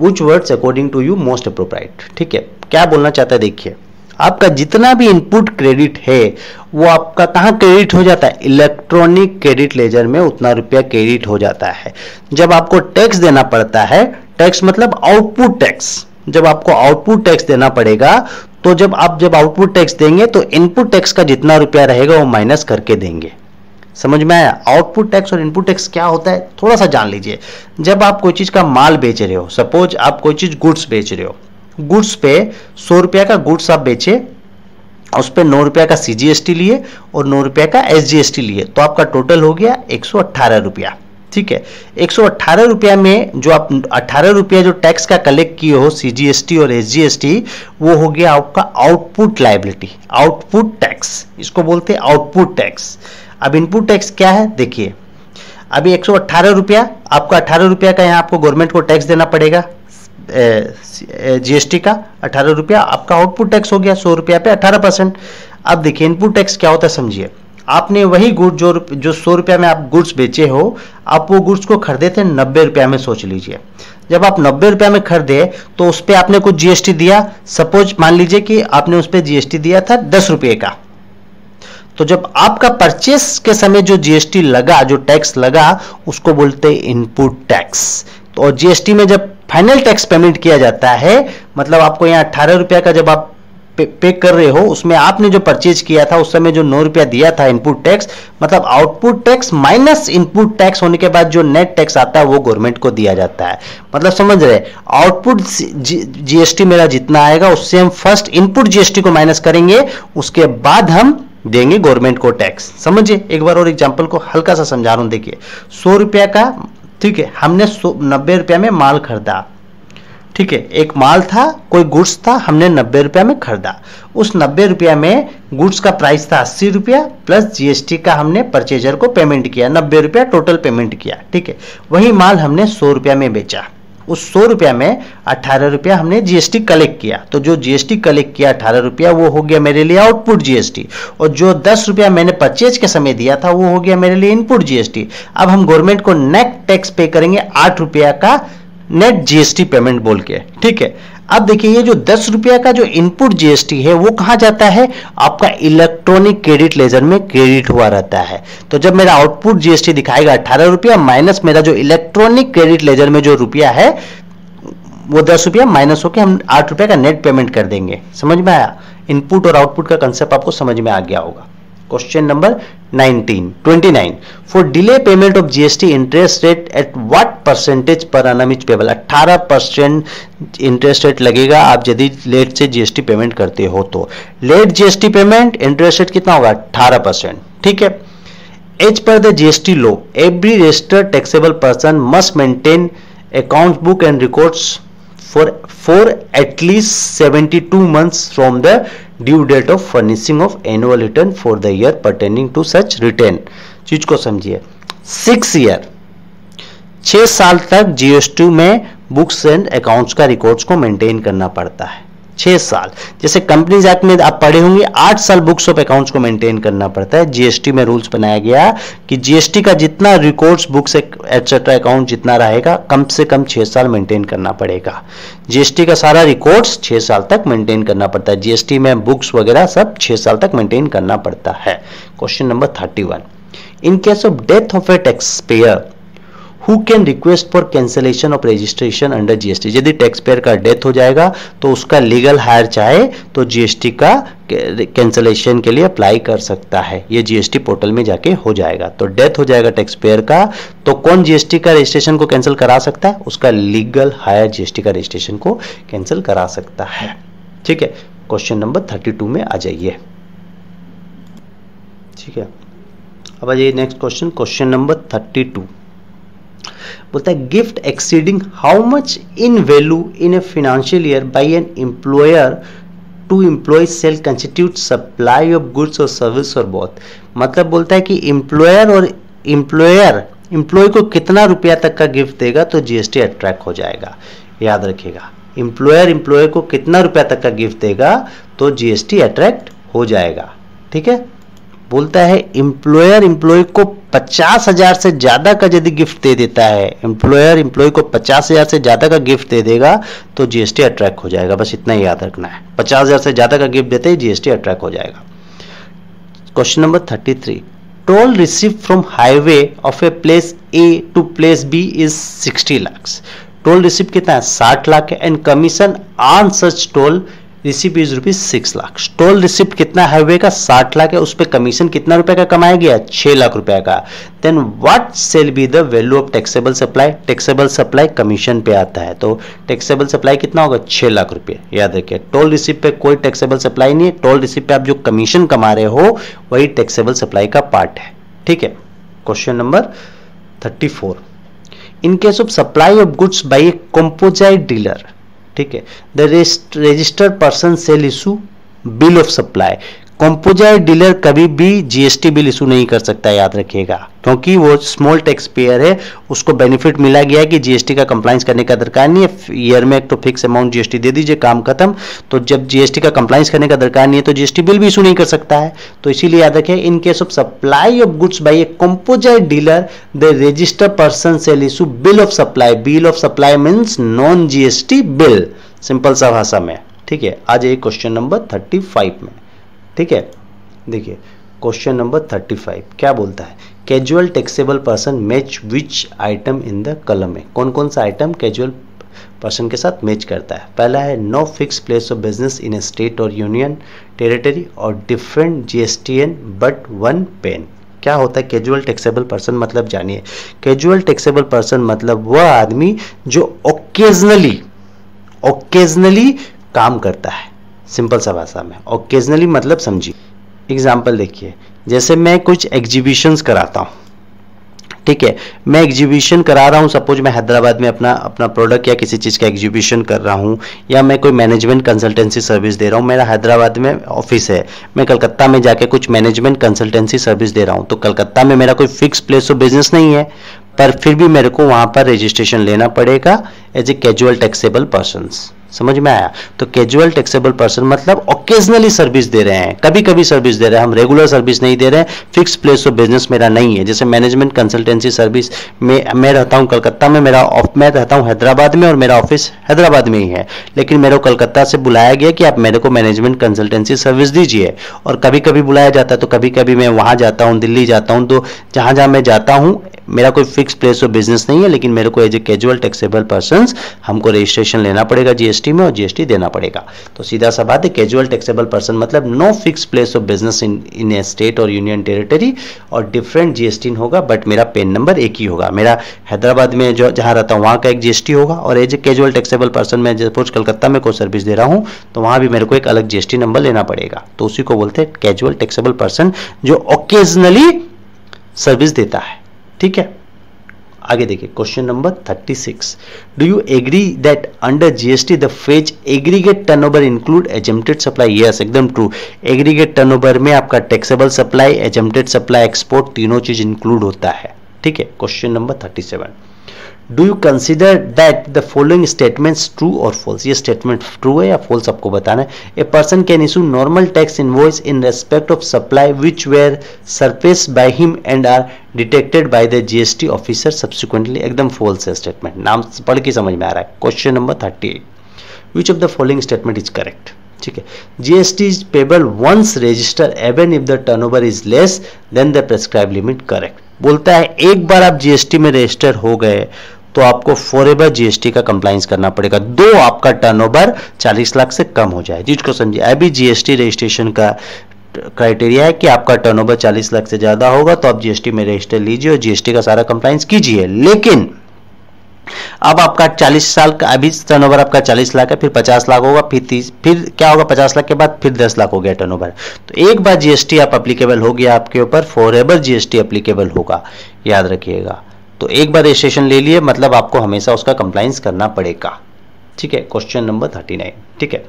which words according to you most appropriate ठीक है? क्या बोलना चाहता है? देखिए। आपका जितना भी इनपुट क्रेडिट है, वो आपका कहाँ क्रेडिट हो जाता है? इलेक्ट्रॉनिक क्रेडिट लेजर में उतना रुपया क्रेडिट हो जाता है। जब आपको टैक्स देना पड़ता है टैक्स मतलब आउटपुट टैक्स जब आपको आउटपुट टैक्स देना पड़ेगा तो जब आप जब आउटपुट टैक्स देंगे तो इनपुट टैक्स का जितना रुपया रहेगा, वो माइनस करके देंगे। समझ में आया? आउटपुट टैक्स और इनपुट टैक्स क्या होता है? थोड़ा सा जान लीजिए। जब आप कोई चीज़ का माल बेच रहे हो सपोज़ आप कोई चीज़ गुड्स बेच रहे हो गुड्स पे सौ रुपया का गुड्स आप बेचे, उस पर नौ रुपया का सीजीएसटी लिए और नौ रुपया का एसजीएसटी लिए तो आपका टोटल हो गया एक सौ रुपया। ठीक है? एक सौ रुपया में जो आप अट्ठारह रुपया जो टैक्स का कलेक्ट किए हो सीजीएसटी और एसजीएसटी वो हो गया आपका आउटपुट लाइबिलिटी आउटपुट टैक्स इसको बोलते हैं आउटपुट टैक्स अब इनपुट टैक्स क्या है? देखिए, अभी एक सौ रुपया, आपका अट्ठारह रुपया का यहाँ आपको गवर्नमेंट को टैक्स देना पड़ेगा। जीएसटी का अठारह रुपया, आपका आउटपुट टैक्स हो गया सौ रुपया पे, अठारह परसेंट अब देखिए इनपुट टैक्स क्या होता है, समझिए। आपने वही गुड जो जो सौ रुपया में आप गुड्स बेचे हो, आप वो गुड्स को खरीदे थे नब्बे रुपया में, सोच लीजिए। जब आप नब्बे रुपया में खरीदे तो उस पर आपने कुछ जीएसटी दिया। सपोज़ मान लीजिए कि आपने उस पर जीएसटी दिया था दस रुपये का। तो जब आपका परचेस के समय जो जीएसटी लगा, जो टैक्स लगा, उसको बोलते इनपुट टैक्स तो जीएसटी में जब फाइनल टैक्स पेमेंट किया जाता है। मतलब आपको यहाँ अट्ठारह रुपया का जब आप पे, पे कर रहे हो उसमें आपने जो परचेज किया था उस समय जो नौ रुपया दिया था इनपुट टैक्स मतलब output tax minus input tax होने के बाद जो नेट टैक्स आता है वो गवर्नमेंट को दिया जाता है। मतलब समझ रहे आउटपुट जीएसटी मेरा जितना आएगा उससे हम फ़र्स्ट इनपुट जीएसटी को माइनस करेंगे उसके बाद हम देंगे गवर्नमेंट को टैक्स समझिए? एक बार और एग्ज़ाम्पल को हल्का सा समझा रहा हूँ देखिए। सौ रुपया का ठीक है, हमने नब्बे रुपया में माल खरीदा। ठीक है, एक माल था, कोई गुड्स था, हमने नब्बे रुपया में खरीदा। उस नब्बे रुपया में गुड्स का प्राइस था अस्सी रुपया प्लस जीएसटी का हमने परचेजर को पेमेंट किया, नब्बे रुपया टोटल पेमेंट किया। ठीक है, वही माल हमने सौ रुपया में बेचा। उस सौ रुपया में अट्ठारह रुपया हमने जीएसटी कलेक्ट किया। तो जो जीएसटी कलेक्ट किया अठारह रुपया, वो हो गया मेरे लिए आउटपुट जीएसटी और जो दस रुपया मैंने परचेज के समय दिया था, वो हो गया मेरे लिए इनपुट जीएसटी अब हम गवर्नमेंट को नेट टैक्स पे करेंगे आठ रुपया का नेट जीएसटी पेमेंट बोल के। ठीक है? अब देखिए, ये जो दस रुपया का जो इनपुट जीएसटी है, वो कहा जाता है? आपका इलेक्ट्रॉनिक क्रेडिट लेजर में क्रेडिट हुआ रहता है। तो जब मेरा आउटपुट जीएसटी दिखाएगा, अठारह रुपया माइनस मेरा जो इलेक्ट्रॉनिक क्रेडिट लेजर में जो रुपया है, वो दस रुपया माइनस होकर हम आठ रुपया का नेट पेमेंट कर देंगे। समझ में आया? इनपुट और आउटपुट का कंसेप्ट आपको समझ में आ गया होगा। Question number 19 29 for delay payment of GST interest rate at what percentage per annum is payable 18 percent interest rate लगेगा। आप यदि लेट से जीएसटी पेमेंट करते हो तो। Late GST payment interest rate कितना होगा? 18 परसेंट ठीक है? As per the GST law every registered taxable person must maintain account book and records for for at least 72 months from the due date of furnishing of annual return for the year pertaining to such return चीज़ को समझिए। Six year छह साल तक GST में books and accounts का records को maintain करना पड़ता है। छह साल। जैसे कंपनीज़ एक्ट में आप पढ़े होंगे, आठ साल बुक्स ऑफ़ अकाउंट्स को मेंटेन करना पड़ता है। जीएसटी में रूल्स बनाया गया कि जीएसटी का जितना रिकॉर्ड्स बुक्स एटसेट्रा अकाउंट जितना रहेगा, कम से कम छह साल मेंटेन करना पड़ेगा। जीएसटी का सारा रिकॉर्ड्स छह साल तक मेंटेन करना पड़ता है। जीएसटी में बुक्स वगैरह सब छह साल तक मेंटेन करना पड़ता है। Question number thirty one in case of death of a tax payer who can request for cancellation of registration under GST यदि टैक्स पेयर का डेथ हो जाएगा तो उसका लीगल हायर चाहे तो जीएसटी का कैंसिलेशन के लिए अप्लाई कर सकता है। ये जीएसटी पोर्टल में जाके हो जाएगा। तो डेथ हो जाएगा टैक्स पेयर का तो कौन जीएसटी का रजिस्ट्रेशन को कैंसिल करा सकता है? उसका लीगल हायर जीएसटी का रजिस्ट्रेशन को कैंसिल करा सकता है। ठीक है? क्वेश्चन नंबर थर्टी टू में आ जाइए। ठीक है? अब आ जाइए next question question number thirty two बोलता है gift exceeding how much in value in a financial year by an employer to employee shall constitute supply of goods और सर्विस और बहुत मतलब बोलता है कि एम्प्लॉयर और एम्प्लॉयर एम्प्लॉय को कितना रुपया तक का गिफ्ट देगा तो जीएसटी अट्रैक्ट हो जाएगा। याद रखिएगा एम्प्लॉयर एम्प्लॉय को कितना रुपया तक का गिफ्ट देगा तो जीएसटी अट्रैक्ट हो जाएगा। ठीक है? बोलता है एम्प्लॉयर एम्प्लॉय को पचास हज़ार से ज़्यादा का यदि गिफ्ट दे देता है एम्प्लॉयर एम्प्लॉय को पचास हज़ार से ज़्यादा का गिफ्ट दे देगा तो जीएसटी अट्रैक्ट हो जाएगा। बस इतना ही याद रखना है। पचास हज़ार से ज़्यादा का गिफ्ट देते ही जीएसटी अट्रैक्ट हो जाएगा। Question number thirty three. Toll receive from highway of a place A to place B is sixty lakhs toll receive कितना है? साठ लाख है। And commission on such toll receipt is rupees six lakh toll receipt कितना highway का? साठ लाख है। उस पर कमीशन कितना रुपए का कमाया गया? छह लाख रुपए का। Then what shall be the value of taxable supply taxable supply commission पे आता है। तो टैक्सेबल सप्लाई कितना होगा? छह लाख रुपए। याद रखिए टोल रिसिप्ट पे कोई टैक्सेबल सप्लाई नहीं है। टोल रिसिप्ट पे आप जो कमीशन कमा रहे हो, वही टैक्सेबल सप्लाई का पार्ट है। ठीक है? Question number thirty four in case of supply of goods by a composite dealer ठीक है? The registered person shall issue bill of supply composite dealer कभी भी जीएसटी बिल इशू नहीं कर सकता, याद रखिएगा। क्योंकि वो स्मॉल टैक्स पेयर है, उसको बेनिफिट मिला गया है कि जीएसटी का कंप्लाइंस करने का दरकार नहीं है। ईयर में एक तो फिक्स अमाउंट जीएसटी दे दीजिए, काम खत्म। तो जब जीएसटी का कंप्लाइंस करने का दरकार नहीं है तो जीएसटी बिल भी इशू नहीं कर सकता है। तो इसीलिए याद रखें in case of supply of goods by a composite dealer the register person shall issue bill of supply bill of supply means non GST bill simple सा भाषा में। ठीक है, आज एक क्वेश्चन नंबर थर्टी फाइव में। ठीक है? देखिए क्वेश्चन नंबर थर्टी फाइव क्या बोलता है? Casual taxable person match which item in the column में? कौन कौन सा आइटम कैजुअल पर्सन के साथ मैच करता है? पहला है no fix place of business in a state और यूनियन टेरिटरी और different GSTN but one PAN क्या होता है? कैजुअल टैक्सेबल पर्सन मतलब जानिए। कैजुअल टैक्सेबल पर्सन मतलब वह आदमी जो ओकेजनली ओकेजनली काम करता है। सिंपल सा भाषा में। ओकेजनली मतलब समझिए। एग्ज़ाम्पल देखिए। जैसे मैं कुछ एग्जीबिशंस कराता हूँ। ठीक है? मैं एग्जीबिशन करा रहा हूँ। सपोज़ मैं हैदराबाद में अपना अपना प्रोडक्ट या किसी चीज़ का एग्जीबिशन कर रहा हूँ। या मैं कोई मैनेजमेंट कंसल्टेंसी सर्विस दे रहा हूँ। मेरा हैदराबाद में ऑफ़िस है। मैं कलकत्ता में जाके कुछ मैनेजमेंट कंसल्टेंसी सर्विस दे रहा हूँ। तो कलकत्ता में मेरा कोई फिक्स प्लेस ऑफ़ बिज़नेस नहीं है। पर फिर भी मेरे को वहाँ पर रजिस्ट्रेशन लेना पड़ेगा as a casual taxable person समझ में आया? तो कैजुअल टैक्सेबल पर्सन मतलब ओकेजनली सर्विस दे रहे हैं। कभी कभी सर्विस दे रहे हैं। हम रेगुलर सर्विस नहीं दे रहे हैं। फिक्स प्लेस ऑफ़ बिज़नेस मेरा नहीं है। जैसे मैनेजमेंट कंसल्टेंसी सर्विस में, मैं रहता हूँ कलकत्ता में, मेरा मैं रहता हूँ हैदराबाद में और मेरा ऑफ़िस हैदराबाद में ही है। लेकिन मेरे को कलकत्ता से बुलाया गया कि आप मेरे को मैनेजमेंट कंसल्टेंसी सर्विस दीजिए। और कभी कभी बुलाया जाता है तो कभी कभी मैं वहाँ जाता हूँ, दिल्ली जाता हूँ। तो जहाँ जहाँ मैं जाता हूँ, मेरा कोई फिक्स प्लेस ऑफ़ बिज़नेस नहीं है, लेकिन मेरे को as a casual taxable person हमको रजिस्ट्रेशन लेना पड़ेगा जीएसटी में और जीएसटी देना पड़ेगा। तो सीधा सा बात है कैजुअल टैक्सेबल पर्सन मतलब no fix place of business in in a state और यूनियन टेरिटरी और डिफरेंट जीएसटी होगा बट मेरा पेन नंबर एक ही होगा। मेरा हैदराबाद में जो, जहाँ रहता हूँ, वहाँ का एक जीएसटी होगा और as a casual taxable person मैं सपोज़ कलकत्ता में कोई सर्विस दे रहा हूँ तो वहाँ भी मेरे को एक अलग जीएसटी नंबर लेना पड़ेगा। तो उसी को बोलते हैं कैजुअल टैक्सेबल पर्सन जो ओकेजनली सर्विस देता है। ठीक है? आगे देखिए question number 36 do you agree that under GST the phrase aggregate turnover include exempted supply yes एकदम ट्रू एग्रीगेट टर्नओवर में आपका taxable supply exempted supply export तीनों चीज़ इंक्लूड होता है। ठीक है question number 37 do you consider that the following statements true और फॉल्स ये स्टेटमेंट ट्रू है या फॉल्स आपको बताना है? A person can issue normal tax invoice in respect of supply which were surface by him and are detected by the GST officer subsequently एकदम false है statement नाम पढ़ के समझ में आ रहा है. Question number thirty eight which of the following statement is correct ठीक है. GST is payable once register even if the turnover is less than the prescribe limit correct बोलता है, एक बार आप जीएसटी में रजिस्टर हो गए तो आपको फोर एवर जीएसटी का कंप्लाइंस करना पड़ेगा। दो आपका टर्नओवर 40 लाख से कम हो जाए जिसको समझिए। अभी जीएसटी रजिस्ट्रेशन का क्राइटेरिया है कि आपका टर्नओवर 40 लाख से ज़्यादा होगा तो आप जीएसटी में रजिस्टर लीजिए और जीएसटी का सारा कंप्लाइंस कीजिए। लेकिन अब आपका 40 साल का, अभी टर्नओवर आपका 40 लाख है, फिर 50 लाख होगा, फिर 30 फिर क्या होगा? 50 लाख के बाद फिर 10 लाख हो गया टर्नओवर तो एक बार जीएसटी आप अप्लीकेबल हो गया आपके ऊपर फॉर एवर जीएसटी अप्लीकेबल होगा। याद रखिएगा। तो एक बार रजिस्ट्रेशन ले लिए मतलब आपको हमेशा उसका कंप्लाइंस करना पड़ेगा। ठीक है? क्वेश्चन नंबर थर्टी नाइन ठीक है?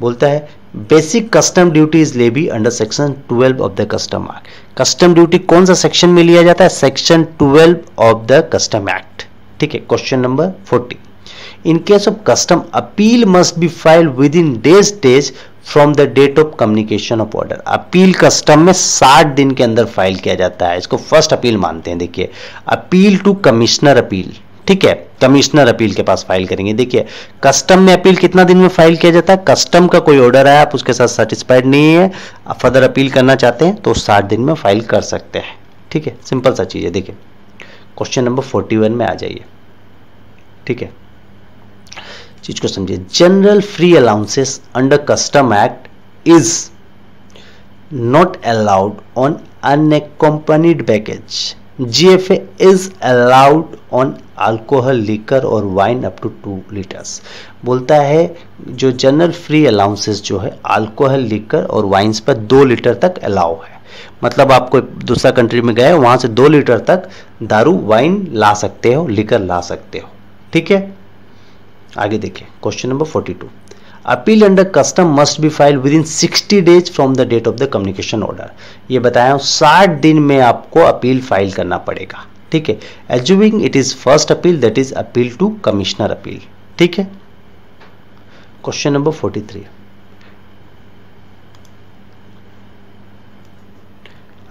बोलता है basic custom duty is levy under section 12 of the custom act custom duty कौन सा सेक्शन में लिया जाता है? Section 12 of the custom act ठीक है? Question number 40 in case of custom appeal must be file within days days from the date of communication of order appeal custom में 60 दिन के अंदर फ़ाइल किया जाता है। इसको फ़र्स्ट अपील मानते हैं। देखिए अपील टू कमिश्नर अपील ठीक है? कमिश्नर अपील के पास फ़ाइल करेंगे। देखिए कस्टम में अपील कितना दिन में फ़ाइल किया जाता है? कस्टम का कोई ऑर्डर है आप उसके साथ सेटिस्फाइड नहीं है, आप फर्दर अपील करना चाहते हैं तो साठ दिन में फ़ाइल कर सकते हैं। ठीक है? सिंपल सा चीज़ है। देखिए क्वेश्चन नंबर फोर्टी वन में आ जाइए। ठीक है? चीज़ को समझिए। General free allowances under custom act is not allowed on unaccompanied baggage GFA is allowed on alcohol liquor और wine up to two litres बोलता है, जो जनरल फ्री अलाउंसेस जो है अल्कोहल लीकर और वाइन्स पर दो लीटर तक अलाउ है। मतलब आप कोई दूसरा कंट्री में गए, वहाँ से दो लीटर तक दारू वाइन ला सकते हो लीकर ला सकते हो। ठीक है? आगे देखिए question number 42 appeal under custom must be file within 60 days from the date of the communication order ये बताया 60 दिन में आपको अपील फ़ाइल करना पड़ेगा। ठीक है? Assuming it is first appeal that is appeal to commissioner appeal ठीक है? क्वेश्चन नंबर 43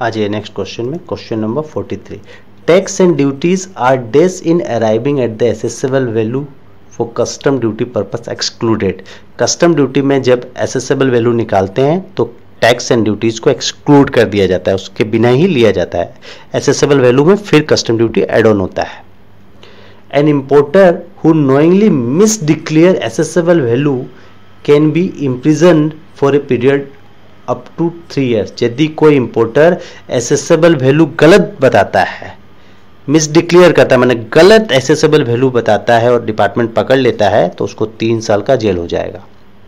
आ जाइए नेक्स्ट क्वेश्चन में question number 43 tax and duties are dash in arriving at the assessable value for custom duty purpose excluded custom duty में जब assessable value निकालते हैं तो टैक्स एंड ड्यूटीज़ को एक्सक्लूड कर दिया जाता है, उसके बिना ही लिया जाता है। एसेसेबल वैल्यू में फिर कस्टम ड्यूटी एड ऑन होता है। An importer who knowingly misdeclare assessable value can be imprison for a period up to three years यदि कोई इम्पोर्टर एसेसेबल वैल्यू गलत बताता है मिस डिक्लेयर करता है, मैंने गलत एसेसेबल वैल्यू बताता है और डिपार्टमेंट पकड़ लेता है तो उसको तीन साल का जेल हो जाएगा।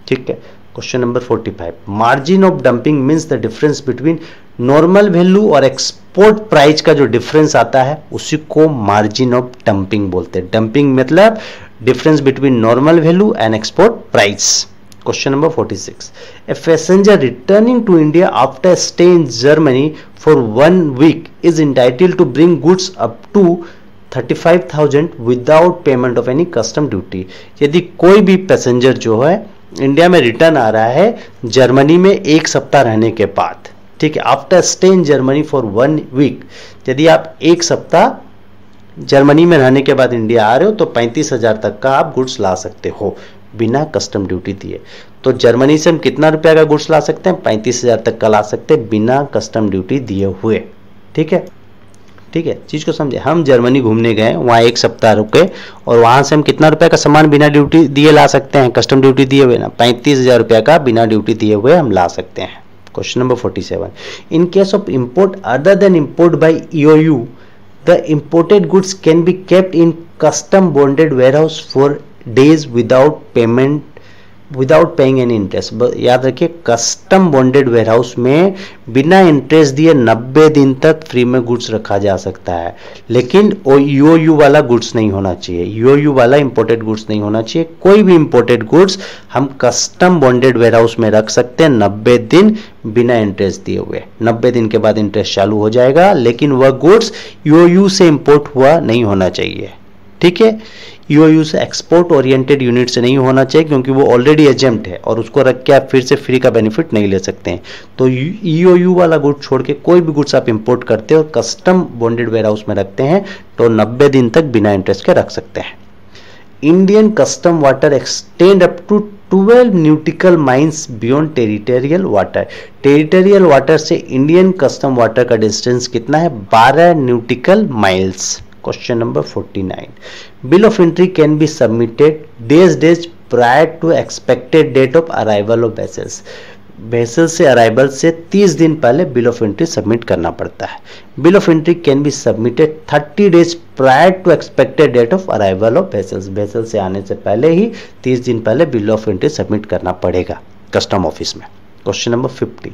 ठीक है? Question number 45 margin of dumping means the difference between normal value और एक्सपोर्ट प्राइस का जो डिफरेंस आता है, उसी को मार्जिन ऑफ़ डंपिंग बोलते हैं। डंपिंग मतलब difference between normal value and export price Question number 46. A passenger returning to India after stay in Germany for one week is entitled to bring goods up to 35,000 without payment of any custom duty यदि कोई भी passenger जो है India में return आ रहा है Germany में एक सप्ताह रहने के बाद ठीक है after stay in Germany for one week यदि आप एक सप्ताह जर्मनी में रहने के बाद इंडिया आ रहे हो तो पैंतीस हज़ार तक का आप गुड्स ला सकते हो बिना कस्टम ड्यूटी दिए। तो जर्मनी से हम कितना रुपया का गुड्स ला सकते हैं? पैंतीस हज़ार तक का ला सकते हैं बिना कस्टम ड्यूटी दिए हुए। ठीक है? ठीक है? चीज़ को समझे। हम जर्मनी घूमने गए, वहाँ एक सप्ताह रुके, और वहाँ से हम कितना रुपया का सामान बिना ड्यूटी दिए ला सकते हैं? कस्टम ड्यूटी दिए हुए ना। पैंतीस हज़ार रुपया का बिना ड्यूटी दिए हुए हम ला सकते हैं। Question number forty seven in case of import other than import by EOU the goods can be kept in custom bonded warehouse for days without payment without paying any interest याद रखिए custom bonded warehouse में बिना interest दिए 90 दिन तक free में goods रखा जा सकता है। लेकिन यू यू वाला गुड्स नहीं होना चाहिए। यू यू वाला इंपोर्टेड गुड्स नहीं होना चाहिए। कोई भी इंपोर्टेड गुड्स हम कस्टम बॉन्डेड वेयरहाउस में रख सकते हैं नब्बे दिन बिना इंटरेस्ट दिए हुए। नब्बे दिन के बाद इंटरेस्ट चालू हो जाएगा, लेकिन वह गुड्स यू से इंपोर्ट हुआ नहीं होना चाहिए। ठीक है? यूओयू से एक्सपोर्ट ओरिएंटेड यूनिट से नहीं होना चाहिए क्योंकि वो ऑलरेडी एजेंट है और उसको रख के आप फिर से फ्री का बेनिफिट नहीं ले सकते हैं। तो ईओयू वाला गुड छोड़ के कोई भी गुड्स आप इंपोर्ट करते हैं और कस्टम बॉन्डेड वेयर हाउस में रखते हैं तो 90 दिन तक बिना इंटरेस्ट के रख सकते हैं। Indian custom water extend up to 12 nautical miles beyond territorial water territorial water से इंडियन कस्टम वाटर का डिस्टेंस कितना है? 12 nautical miles Question number 49. Bill of entry can be submitted days days prior to expected date of arrival of vessels. Vessel से arrival से 30 दिन पहले bill of entry submit करना पड़ता है bill of entry can be submitted 30 days prior to expected date of arrival of vessels vessel से आने से पहले ही 30 दिन पहले बिल ऑफ़ एंट्री सबमिट करना पड़ेगा कस्टम ऑफ़िस में question number 50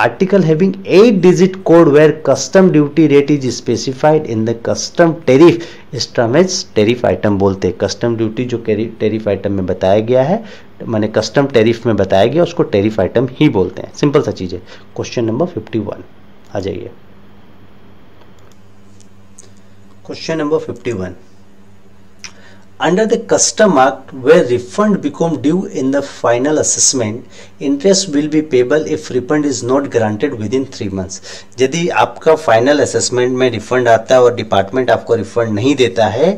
article having 8 digit code where custom duty rate is specified in the custom tariff इस टर्म टेरिफ आइटम बोलते हैं। कस्टम ड्यूटी जो टेरिफ आइटम में बताया गया है, मैंने कस्टम टेरिफ में बताया गया, उसको टेरिफ आइटम ही बोलते हैं। सिंपल सा चीज़ है। क्वेश्चन नंबर 51 आ जाइए। Question number 51 Under the Custom Act, where refund become due in the final assessment, interest will be payable if refund is not granted within three months. यदि आपका फाइनल असेसमेंट में refund आता है और department आपको refund नहीं देता है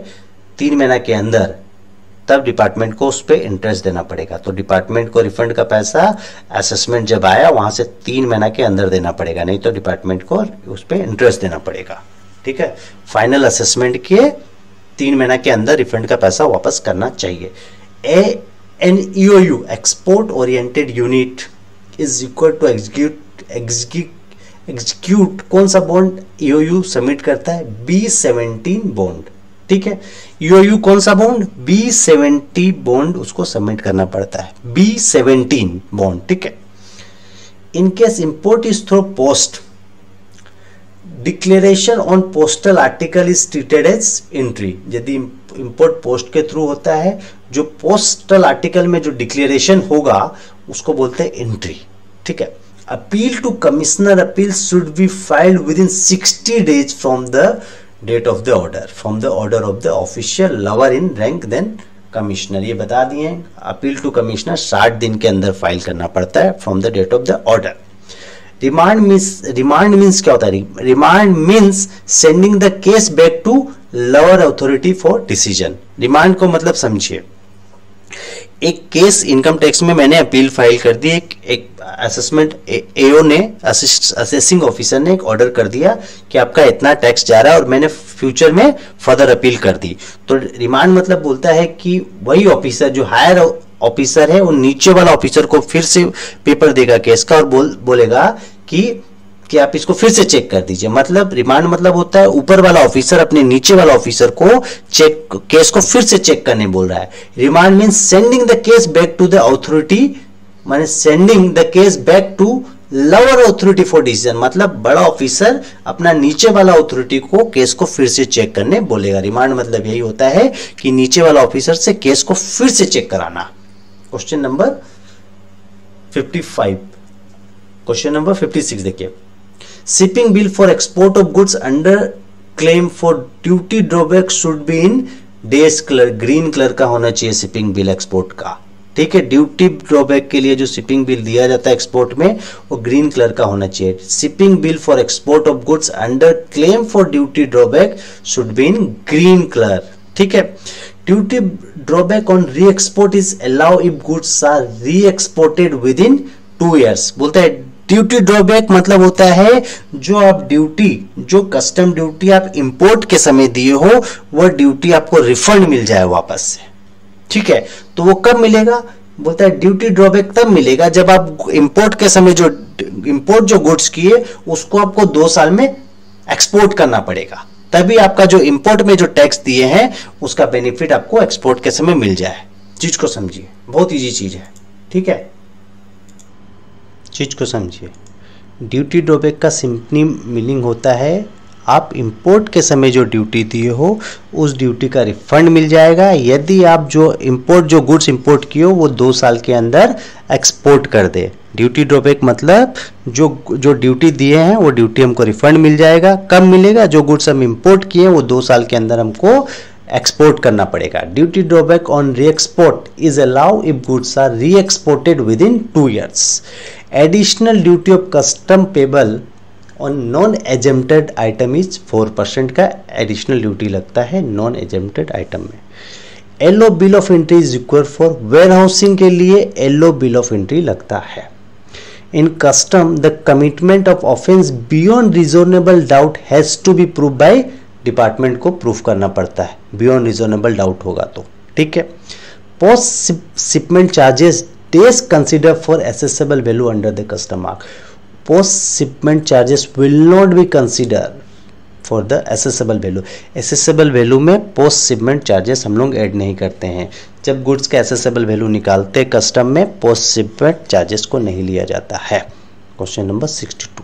तीन महीना के अंदर तब डिपार्टमेंट को उस पर इंटरेस्ट देना पड़ेगा। तो डिपार्टमेंट को रिफंड का पैसा असेसमेंट जब आया वहाँ से तीन महीना के अंदर देना पड़ेगा। नहीं तो डिपार्टमेंट को उस पर इंटरेस्ट देना पड़ेगा। ठीक है? फाइनल असेसमेंट के तीन महीना के अंदर रिफंड का पैसा वापस करना चाहिए। An EOU export oriented unit is equal to execute execute कौन सा बॉन्ड ईओ यू सबमिट करता है। बी सेवनटीन बॉन्ड ठीक है? ईओयू कौन सा बॉन्ड बी सेवेंटी बॉन्ड उसको सबमिट करना पड़ता है। बी सेवनटीन बॉन्ड ठीक है? In case import is through post declaration on postal article is treated as entry यदि इंपोर्ट पोस्ट के थ्रू होता है, जो पोस्टल आर्टिकल में जो डिक्लेरेशन होगा, उसको बोलते हैं एंट्री ठीक है? Appeal to commissioner appeal should be filed within sixty days from the date of the order from the order of the official lower in rank than commissioner ये बता दिए अपील टू कमिश्नर साठ दिन के अंदर file करना पड़ता है from the date of the order remand means remand means क्या होता है? Remand means sending the case back to lower authority for decision remand को मतलब समझिए। एक केस इनकम टैक्स में मैंने अपील फ़ाइल कर दी, एक एक असेसमेंट एओ ने असेसिंग ऑफिसर ने एक ऑर्डर कर दिया कि आपका इतना टैक्स जा रहा है और मैंने फ्यूचर में फर्दर अपील कर दी। तो रिमांड मतलब बोलता है कि वही ऑफिसर जो हायर ऑफिसर है, वो नीचे वाला ऑफिसर को फिर से पेपर देगा केस का और बोल, बोलेगा कि कि आप इसको फिर से चेक कर दीजिए। मतलब रिमांड मतलब होता है, ऊपर वाला ऑफिसर अपने नीचे वाला ऑफिसर को चेक केस को फिर से चेक करने बोल रहा है। Remand mean sending the case back to the authority माने sending the case back to lower authority for decision मतलब बड़ा ऑफिसर अपना नीचे वाला अथॉरिटी को केस को फिर से चेक करने बोलेगा। रिमांड मतलब यही होता है कि नीचे वाला ऑफिसर से केस को फिर से चेक कराना। क्वेश्चन नंबर 55 क्वेश्चन नंबर 56 देखिए। Shipping bill for export of goods under claim for duty drawback should be in these colour green colour का होना चाहिए शिपिंग बिल एक्सपोर्ट का। ठीक है? ड्यूटी ड्रॉबैक के लिए जो शिपिंग बिल दिया जाता है एक्सपोर्ट में, वो ग्रीन कलर का होना चाहिए। Shipping bill for export of goods under claim for duty drawback should be in green colour ठीक है? Duty export is allow if goods are reexported within two years बोलता है ड्यूटी ड्रॉबैक मतलब होता है, जो आप ड्यूटी जो कस्टम ड्यूटी आप इंपोर्ट के समय दिए हो, वह ड्यूटी आपको रिफंड मिल जाए वापस से। ठीक है? तो वो कब मिलेगा? बोलता है ड्यूटी ड्रॉबैक तब मिलेगा जब आप इंपोर्ट के समय जो इंपोर्ट जो गुड्स किए, उसको आपको दो साल में एक्सपोर्ट करना पड़ेगा। तभी आपका जो इम्पोर्ट में जो टैक्स दिए हैं, उसका बेनिफिट आपको एक्सपोर्ट के समय मिल जाए। चीज़ को समझिए। बहुत ईजी चीज़ है। ठीक है? चीज़ को समझिए। ड्यूटी ड्रॉबैक का सिंपली मीनिंग होता है आप इंपोर्ट के समय जो ड्यूटी दिए हो, उस ड्यूटी का रिफंड मिल जाएगा। यदि आप जो इंपोर्ट जो गुड्स इंपोर्ट किए हो, वो दो साल के अंदर एक्सपोर्ट कर दे। ड्यूटी ड्रॉबैक मतलब जो जो ड्यूटी दिए हैं, वो ड्यूटी हमको रिफंड मिल जाएगा। कब मिलेगा? जो गुड्स हम इंपोर्ट किए हैं, वो दो साल के अंदर हमको एक्सपोर्ट करना पड़ेगा। Duty drawback on reexport is allow if goods are reexported within two years additional duty of custom payable on non exempted item is four percent का एडिशनल ड्यूटी लगता है नॉन एजेम्प्टेड आइटम में। Yellow bill of entry is require for warehousing के लिए yellow bill of entry लगता है। In custom the commitment of offence beyond reasonable doubt has to be prove by department को proof करना पड़ता है। Beyond reasonable doubt होगा तो ठीक है? Post shipment charges dash consider for assessable value under the custom mark post shipment charges will not be considered for the assessable value assessable value में post shipment charges हम लोग add नहीं करते हैं। जब गुड्स का एसेसेबल वैल्यू निकालते custom में पोस्ट शिपमेंट चार्जेस को नहीं लिया जाता है। Question number sixty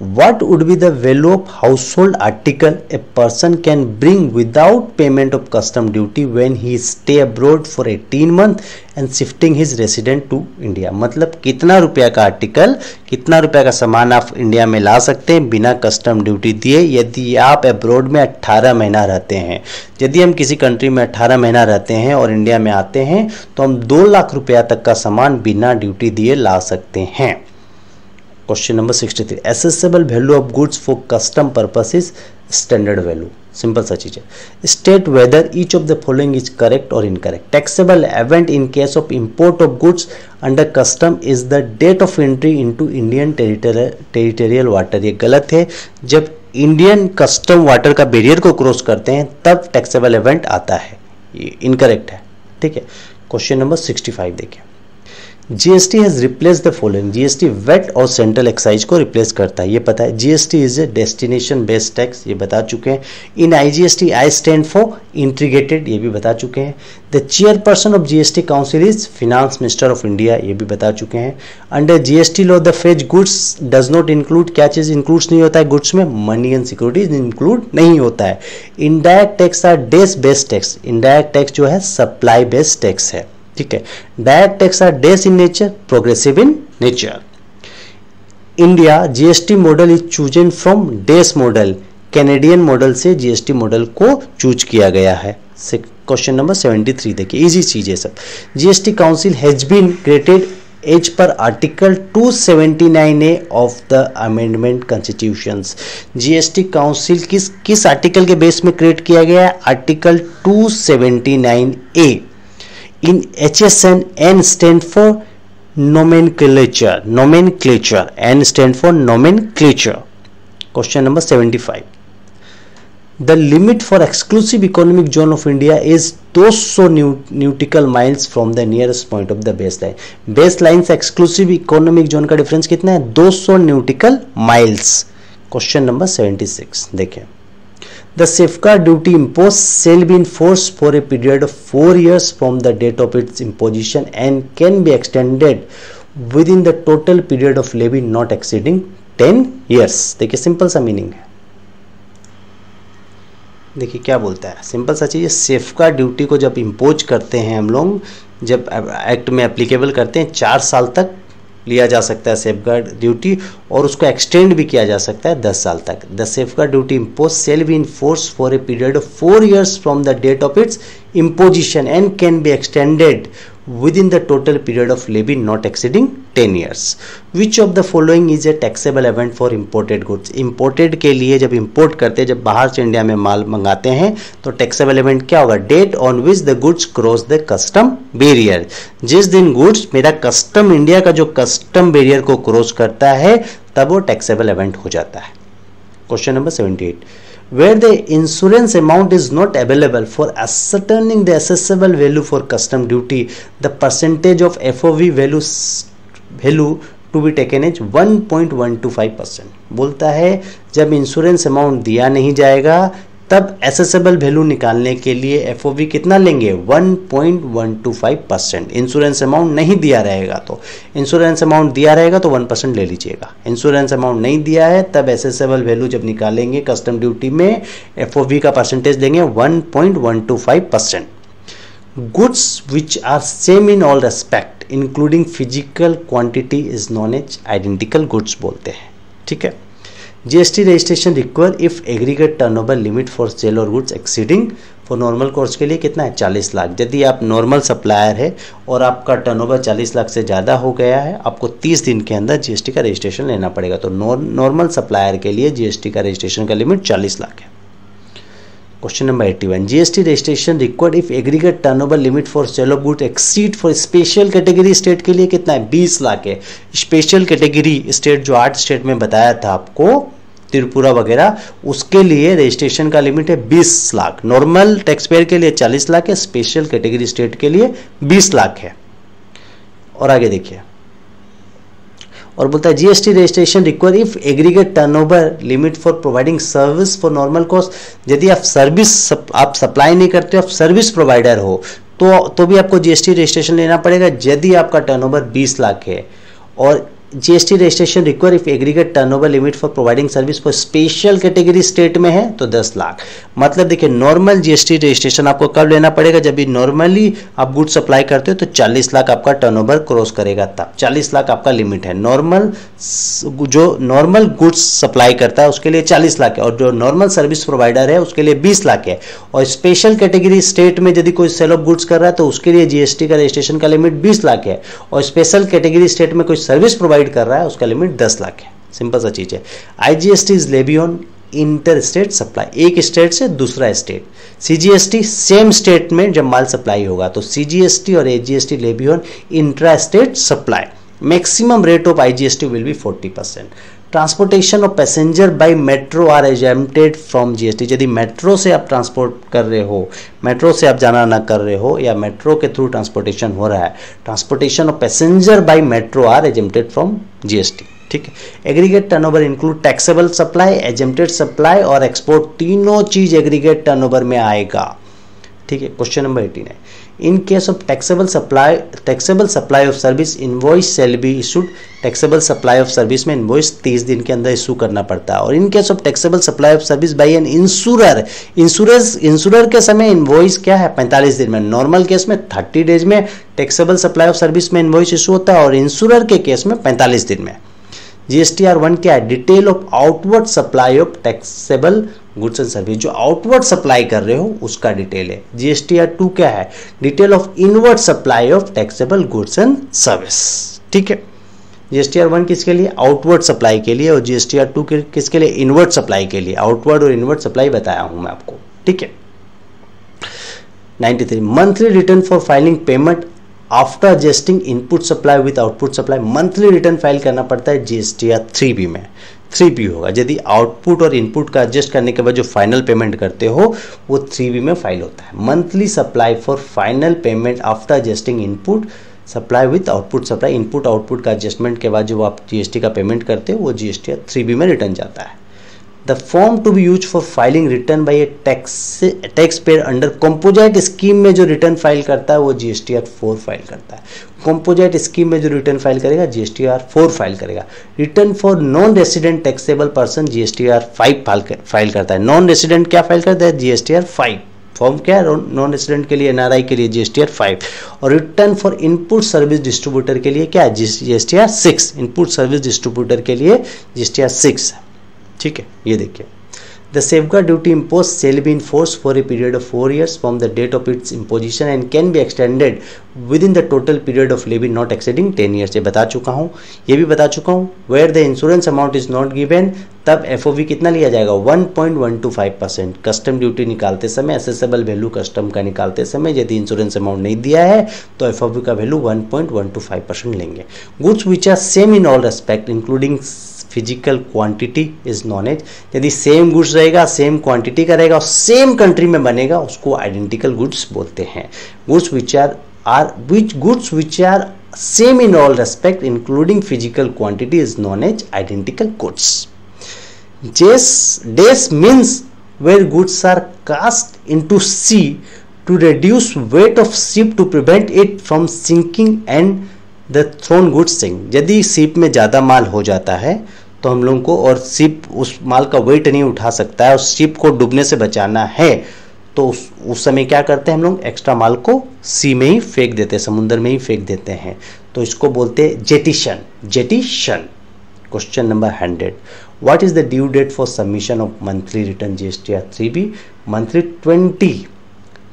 what would be the value of household article a person can bring without payment of custom duty when he stay abroad for 18 month and shifting his resident to India मतलब कितना रुपया का article कितना रुपया का सामान आप India में ला सकते हैं बिना कस्टम ड्यूटी दिए यदि आप अब्रोड में 18 महीना रहते हैं यदि हम किसी कंट्री में 18 महीना रहते हैं और इंडिया में आते हैं तो हम दो लाख रुपया तक का सामान बिना ड्यूटी दिए ला सकते हैं question number 63 assessable value of goods for custom purpose is standard value simple सा चीज़ है। State whether each of the following is correct और incorrect taxable event in case of import of goods under custom is the date of entry into Indian territorial water ये गलत है। जब Indian custom water का barrier को cross करते हैं, तब टैक्सेबल इवेंट आता है। ये इनकरेक्ट है। ठीक है। क्वेश्चन नंबर 65 देखिए। GST has replace the following GST VAT और सेंट्रल एक्साइज को रिप्लेस करता है। ये पता है। GST is a destination based tax ये बता चुके हैं। In IGST I stand for integrated ये भी बता चुके हैं। The chairperson of GST council is finance minister of India ये भी बता चुके हैं। Under GST law the phase goods does not include क्या चीज़ इंक्लूड्स नहीं होता है। गुड्स में मनी एंड सिक्योरिटीज इंक्लूड नहीं होता है। Indirect tax are these based tax indirect tax जो है सप्लाई बेस्ड टैक्स है। ठीक है? Direct tax are dash in nature progressive in nature India GST model is chosen from dash model Canadian model से GST model को choose किया गया है। क्वेश्चन नंबर 73 देखिए इजी चीज़ है सब। GST council has been created as per article 279 A of the amendment constitution GST council किस किस आर्टिकल के बेस में क्रिएट किया गया है? Article 279 A in HSN N stand for nomenclature nomenclature N stand for nomenclature question number 75 the limit for exclusive economic zone of India is 200 nautical miles from the nearest point of the baseline baseline से exclusive economic zone का difference कितना है 200 nautical miles question number 76 देखें The safeguard duty imposed shall be enforced for a period of four years from the date of its imposition and can be extended within the total period of levy not exceeding 10 years. देखिए simple सा meaning है देखिए क्या बोलता है simple सा चीज़ safeguard duty को जब इम्पोज करते हैं हम लोग जब एक्ट में एप्लीकेबल करते हैं चार साल तक लिया जा सकता है सेफ़ गार्ड ड्यूटी और उसको एक्सटेंड भी किया जा सकता है दस साल तक। The safeguard duty impose shall be in force for a period of four years from the date of its imposition and can be extended within the total period of levy not exceeding 10 years which of the following is a taxable event for imported goods imported के लिए जब import हैं जब बाहर से India में माल मंगाते हैं तो taxable event क्या होगा date on which the goods cross the custom barrier जिस दिन goods मेरा custom इंडिया का जो custom barrier को cross करता है तब वो taxable event हो जाता है question number 78 where the insurance amount is not available for ascertaining the assessable value for custom duty the percentage of FOV value value to be taken as 1.125 percent बोलता है जब इंश्योरेंस अमाउंट दिया नहीं जाएगा तब एसेसेबल वैल्यू निकालने के लिए एफ़ कितना लेंगे? 1.125 परसेंट इंश्योरेंस अमाउंट नहीं दिया रहेगा तो। इंश्योरेंस अमाउंट दिया रहेगा तो 1 परसेंट ले लीजिएगा। इंश्योरेंस अमाउंट नहीं दिया है, तब एसेसेबल वैल्यू जब निकालेंगे कस्टम ड्यूटी में एफ़ का परसेंटेज लेंगे 1.125 percent goods which are same in all respect including physical quantity is known as identical goods बोलते हैं। ठीक है? GST registration require if aggregate turnover limit for sale और goods exceeding for normal course के लिए कितना है? 40 लाख। यदि आप नॉर्मल सप्लायर है और आपका टर्नओवर 40 लाख से ज़्यादा हो गया है, आपको 30 दिन के अंदर जीएसटी का रजिस्ट्रेशन लेना पड़ेगा। तो नॉर्मल सप्लायर के लिए जीएसटी का रजिस्ट्रेशन का लिमिट 40 लाख है। Question number 81 GST registration required if aggregate turnover limit for sale of good exceed for special category state के लिए कितना है? 20 लाख है। स्पेशल कैटेगरी स्टेट जो आठ स्टेट में बताया था आपको, त्रिपुरा वगैरह, उसके लिए रजिस्ट्रेशन का लिमिट है 20 लाख। नॉर्मल टैक्स पेयर के लिए 40 लाख है स्पेशल कैटेगरी स्टेट के लिए 20 लाख है। और आगे देखिए। और बोलता है GST registration require if aggregate turnover limit for providing service for normal cost यदि आप सर्विस आप सप्लाई नहीं करते आप सर्विस प्रोवाइडर हो तो तो भी आपको जीएसटी रजिस्ट्रेशन लेना पड़ेगा। यदि आपका टर्नओवर 20 लाख है और GST registration require if aggregate turnover limit for providing service for special category state में है तो 10 लाख। मतलब देखिए नॉर्मल जीएसटी रजिस्ट्रेशन आपको कब लेना पड़ेगा? जब भी नॉर्मली आप गुड सप्लाई करते हो तो 40 लाख आपका टर्नओवर क्रॉस करेगा तब। 40 लाख आपका लिमिट है। नॉर्मल जो नॉर्मल गुड्स सप्लाई करता है, उसके लिए 40 लाख है। और जो नॉर्मल सर्विस प्रोवाइडर है, उसके लिए 20 लाख है। और स्पेशल कैटेगरी स्टेट में यदि कोई सेल ऑफ़ गुड्स कर रहा है तो उसके लिए जीएसटी का रजिस्ट्रेशन का लिमिट बीस लाख है। और स्पेशल कैटेगरी स्टेट में कोई सर्विस प्रोवाइड प्रोवाइड कर रहा है, उसका लिमिट दस लाख है। सिंपल सा चीज़ है। I G S T is levy on inter state supply एक स्टेट से दूसरा state C G S T same state में जब माल सप्लाई होगा तो सी जी एस टी और A G S T levy on intra state supply maximum rate of I G S T will be 40 percent transportation of passenger by metro are exempted from GST. यदि metro से आप transport कर रहे हो, metro से आप जाना ना कर रहे हो या मेट्रो के थ्रू ट्रांसपोर्टेशन हो रहा है, transportation of passenger by metro are exempted from GST. ठीक है? Aggregate turnover include taxable supply exempted supply और एक्सपोर्ट तीनों चीज़ एग्रीगेट टर्नओवर में आएगा। ठीक है? क्वेश्चन नंबर एटीन है। In case of taxable supply taxable supply of service in invoice shall be issued taxable supply of service में invoice तीस दिन के अंदर इशू करना पड़ता है। और in case of taxable supply of service by an insurer insurance insurer के समय इनवॉइस क्या है? पैंतालीस दिन में। नॉर्मल केस में थर्टी डेज़ में टैक्सेबल सप्लाई ऑफ़ सर्विस में इनवॉइस इशू होता है और इंश्योरर के केस में पैंतालीस दिन में। जीएसटीआर वन क्या है? Detail of outward supply of taxable goods and service जो आउटवर्ड सप्लाई कर रहे हो, उसका डिटेल है। जीएसटीआर टू क्या है? Detail of inward supply of taxable goods and service ठीक है? जीएसटीआर वन किसके लिए? आउटवर्ड सप्लाई के लिए। और जीएसटीआर टू किसके लिए? इनवर्ड सप्लाई के लिए। आउटवर्ड और इनवर्ड सप्लाई बताया हूँ मैं आपको। ठीक है? 93 monthly return for filing payment after adjusting input supply with output supply monthly return file करना पड़ता है जीएसटी या थ्री बी में। थ्री बी होगा। यदि आउटपुट और इनपुट का एडजस्ट करने के बाद जो फाइनल पेमेंट करते हो, वो थ्री बी में फ़ाइल होता है। Monthly supply for final payment after adjusting input supply with output supply input output का एडजस्टमेंट के बाद जो आप जीएसटी का पेमेंट करते हो, वो जीएसटी थ्री बी में रिटर्न जाता है। The form to be used for filing return by a tax tax payer under composite scheme में जो रिटर्न फ़ाइल करता है, वो G S T R four file करता है। कॉम्पोजाइट स्कीम में जो रिटर्न फ़ाइल करेगा G S T R four file करेगा। Return for non resident taxable person G S T R five file करता है। नॉन रेसिडेंट क्या फ़ाइल करता है? G S T R five form क्या है? नॉन रेसिडेंट के लिए एनआरआई के लिए जीएसटीआर फाइव और return for input service distributor के लिए क्या है? GSTR six input service distributor के लिए जीएसटीआर सिक्स ठीक है, ये देखिए। The safeguard duty impose shall be in force for a period of four years from the date of its imposition and can be extended within the total period of levy not exceeding ten years ये बता चुका हूँ, ये भी बता चुका हूँ। Where the insurance amount is not given तब एफ़ ओ वी कितना लिया जाएगा? One point one two five percent custom duty निकालते समय एसेसेबल वैल्यू कस्टम का निकालते समय यदि इंश्योरेंस अमाउंट नहीं दिया है तो एफ़ ओ वी का value one point one two five percent लेंगे। Goods which are same in all respect including physical quantity is known as यदि सेम गुड्स रहेगा सेम क्वांटिटी का रहेगा और सेम कंट्री में बनेगा, उसको आइडेंटिकल गुड्स बोलते हैं। Goods which are are which goods which are same in all respect including physical quantity is known as identical goods jettison means where goods are cast into sea to reduce weight of ship to prevent it from sinking and the thrown goods sink यदि ship में ज़्यादा माल हो जाता है तो हम लोगों को और शिप, उस माल का वेट नहीं उठा सकता है, उस शिप को डूबने से बचाना है। तो उस उस समय क्या करते हैं हम लोग? एक्स्ट्रा माल को सी में ही फेंक देते हैं, समुद्र में ही फेंक देते हैं। तो इसको बोलते हैं jettison jettison question number hundred what is the due date for submission of monthly return GST R three B monthly twenty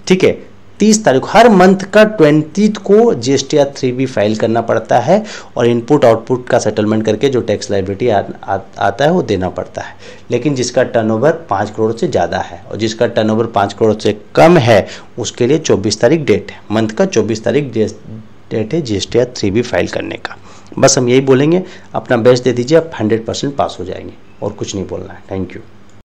ठीक है? तीस तारीख हर मंथ का ट्वेंटी को GST R three B file करना पड़ता है और इनपुट आउटपुट का सेटलमेंट करके जो टैक्स लाइबिलिटी आता है, वो देना पड़ता है। लेकिन जिसका टर्नओवर पाँच करोड़ से ज़्यादा है और जिसका टर्नओवर पाँच करोड़ से कम है, उसके लिए चौबीस तारीख डेट है। मंथ का चौबीस तारीख डेट है G R three B file करने का। बस हम यही बोलेंगे, अपना बेस्ट दे दीजिए, आप हंड्रेड परसेंट पास हो जाएँगे और कुछ नहीं बोलना है। Thank you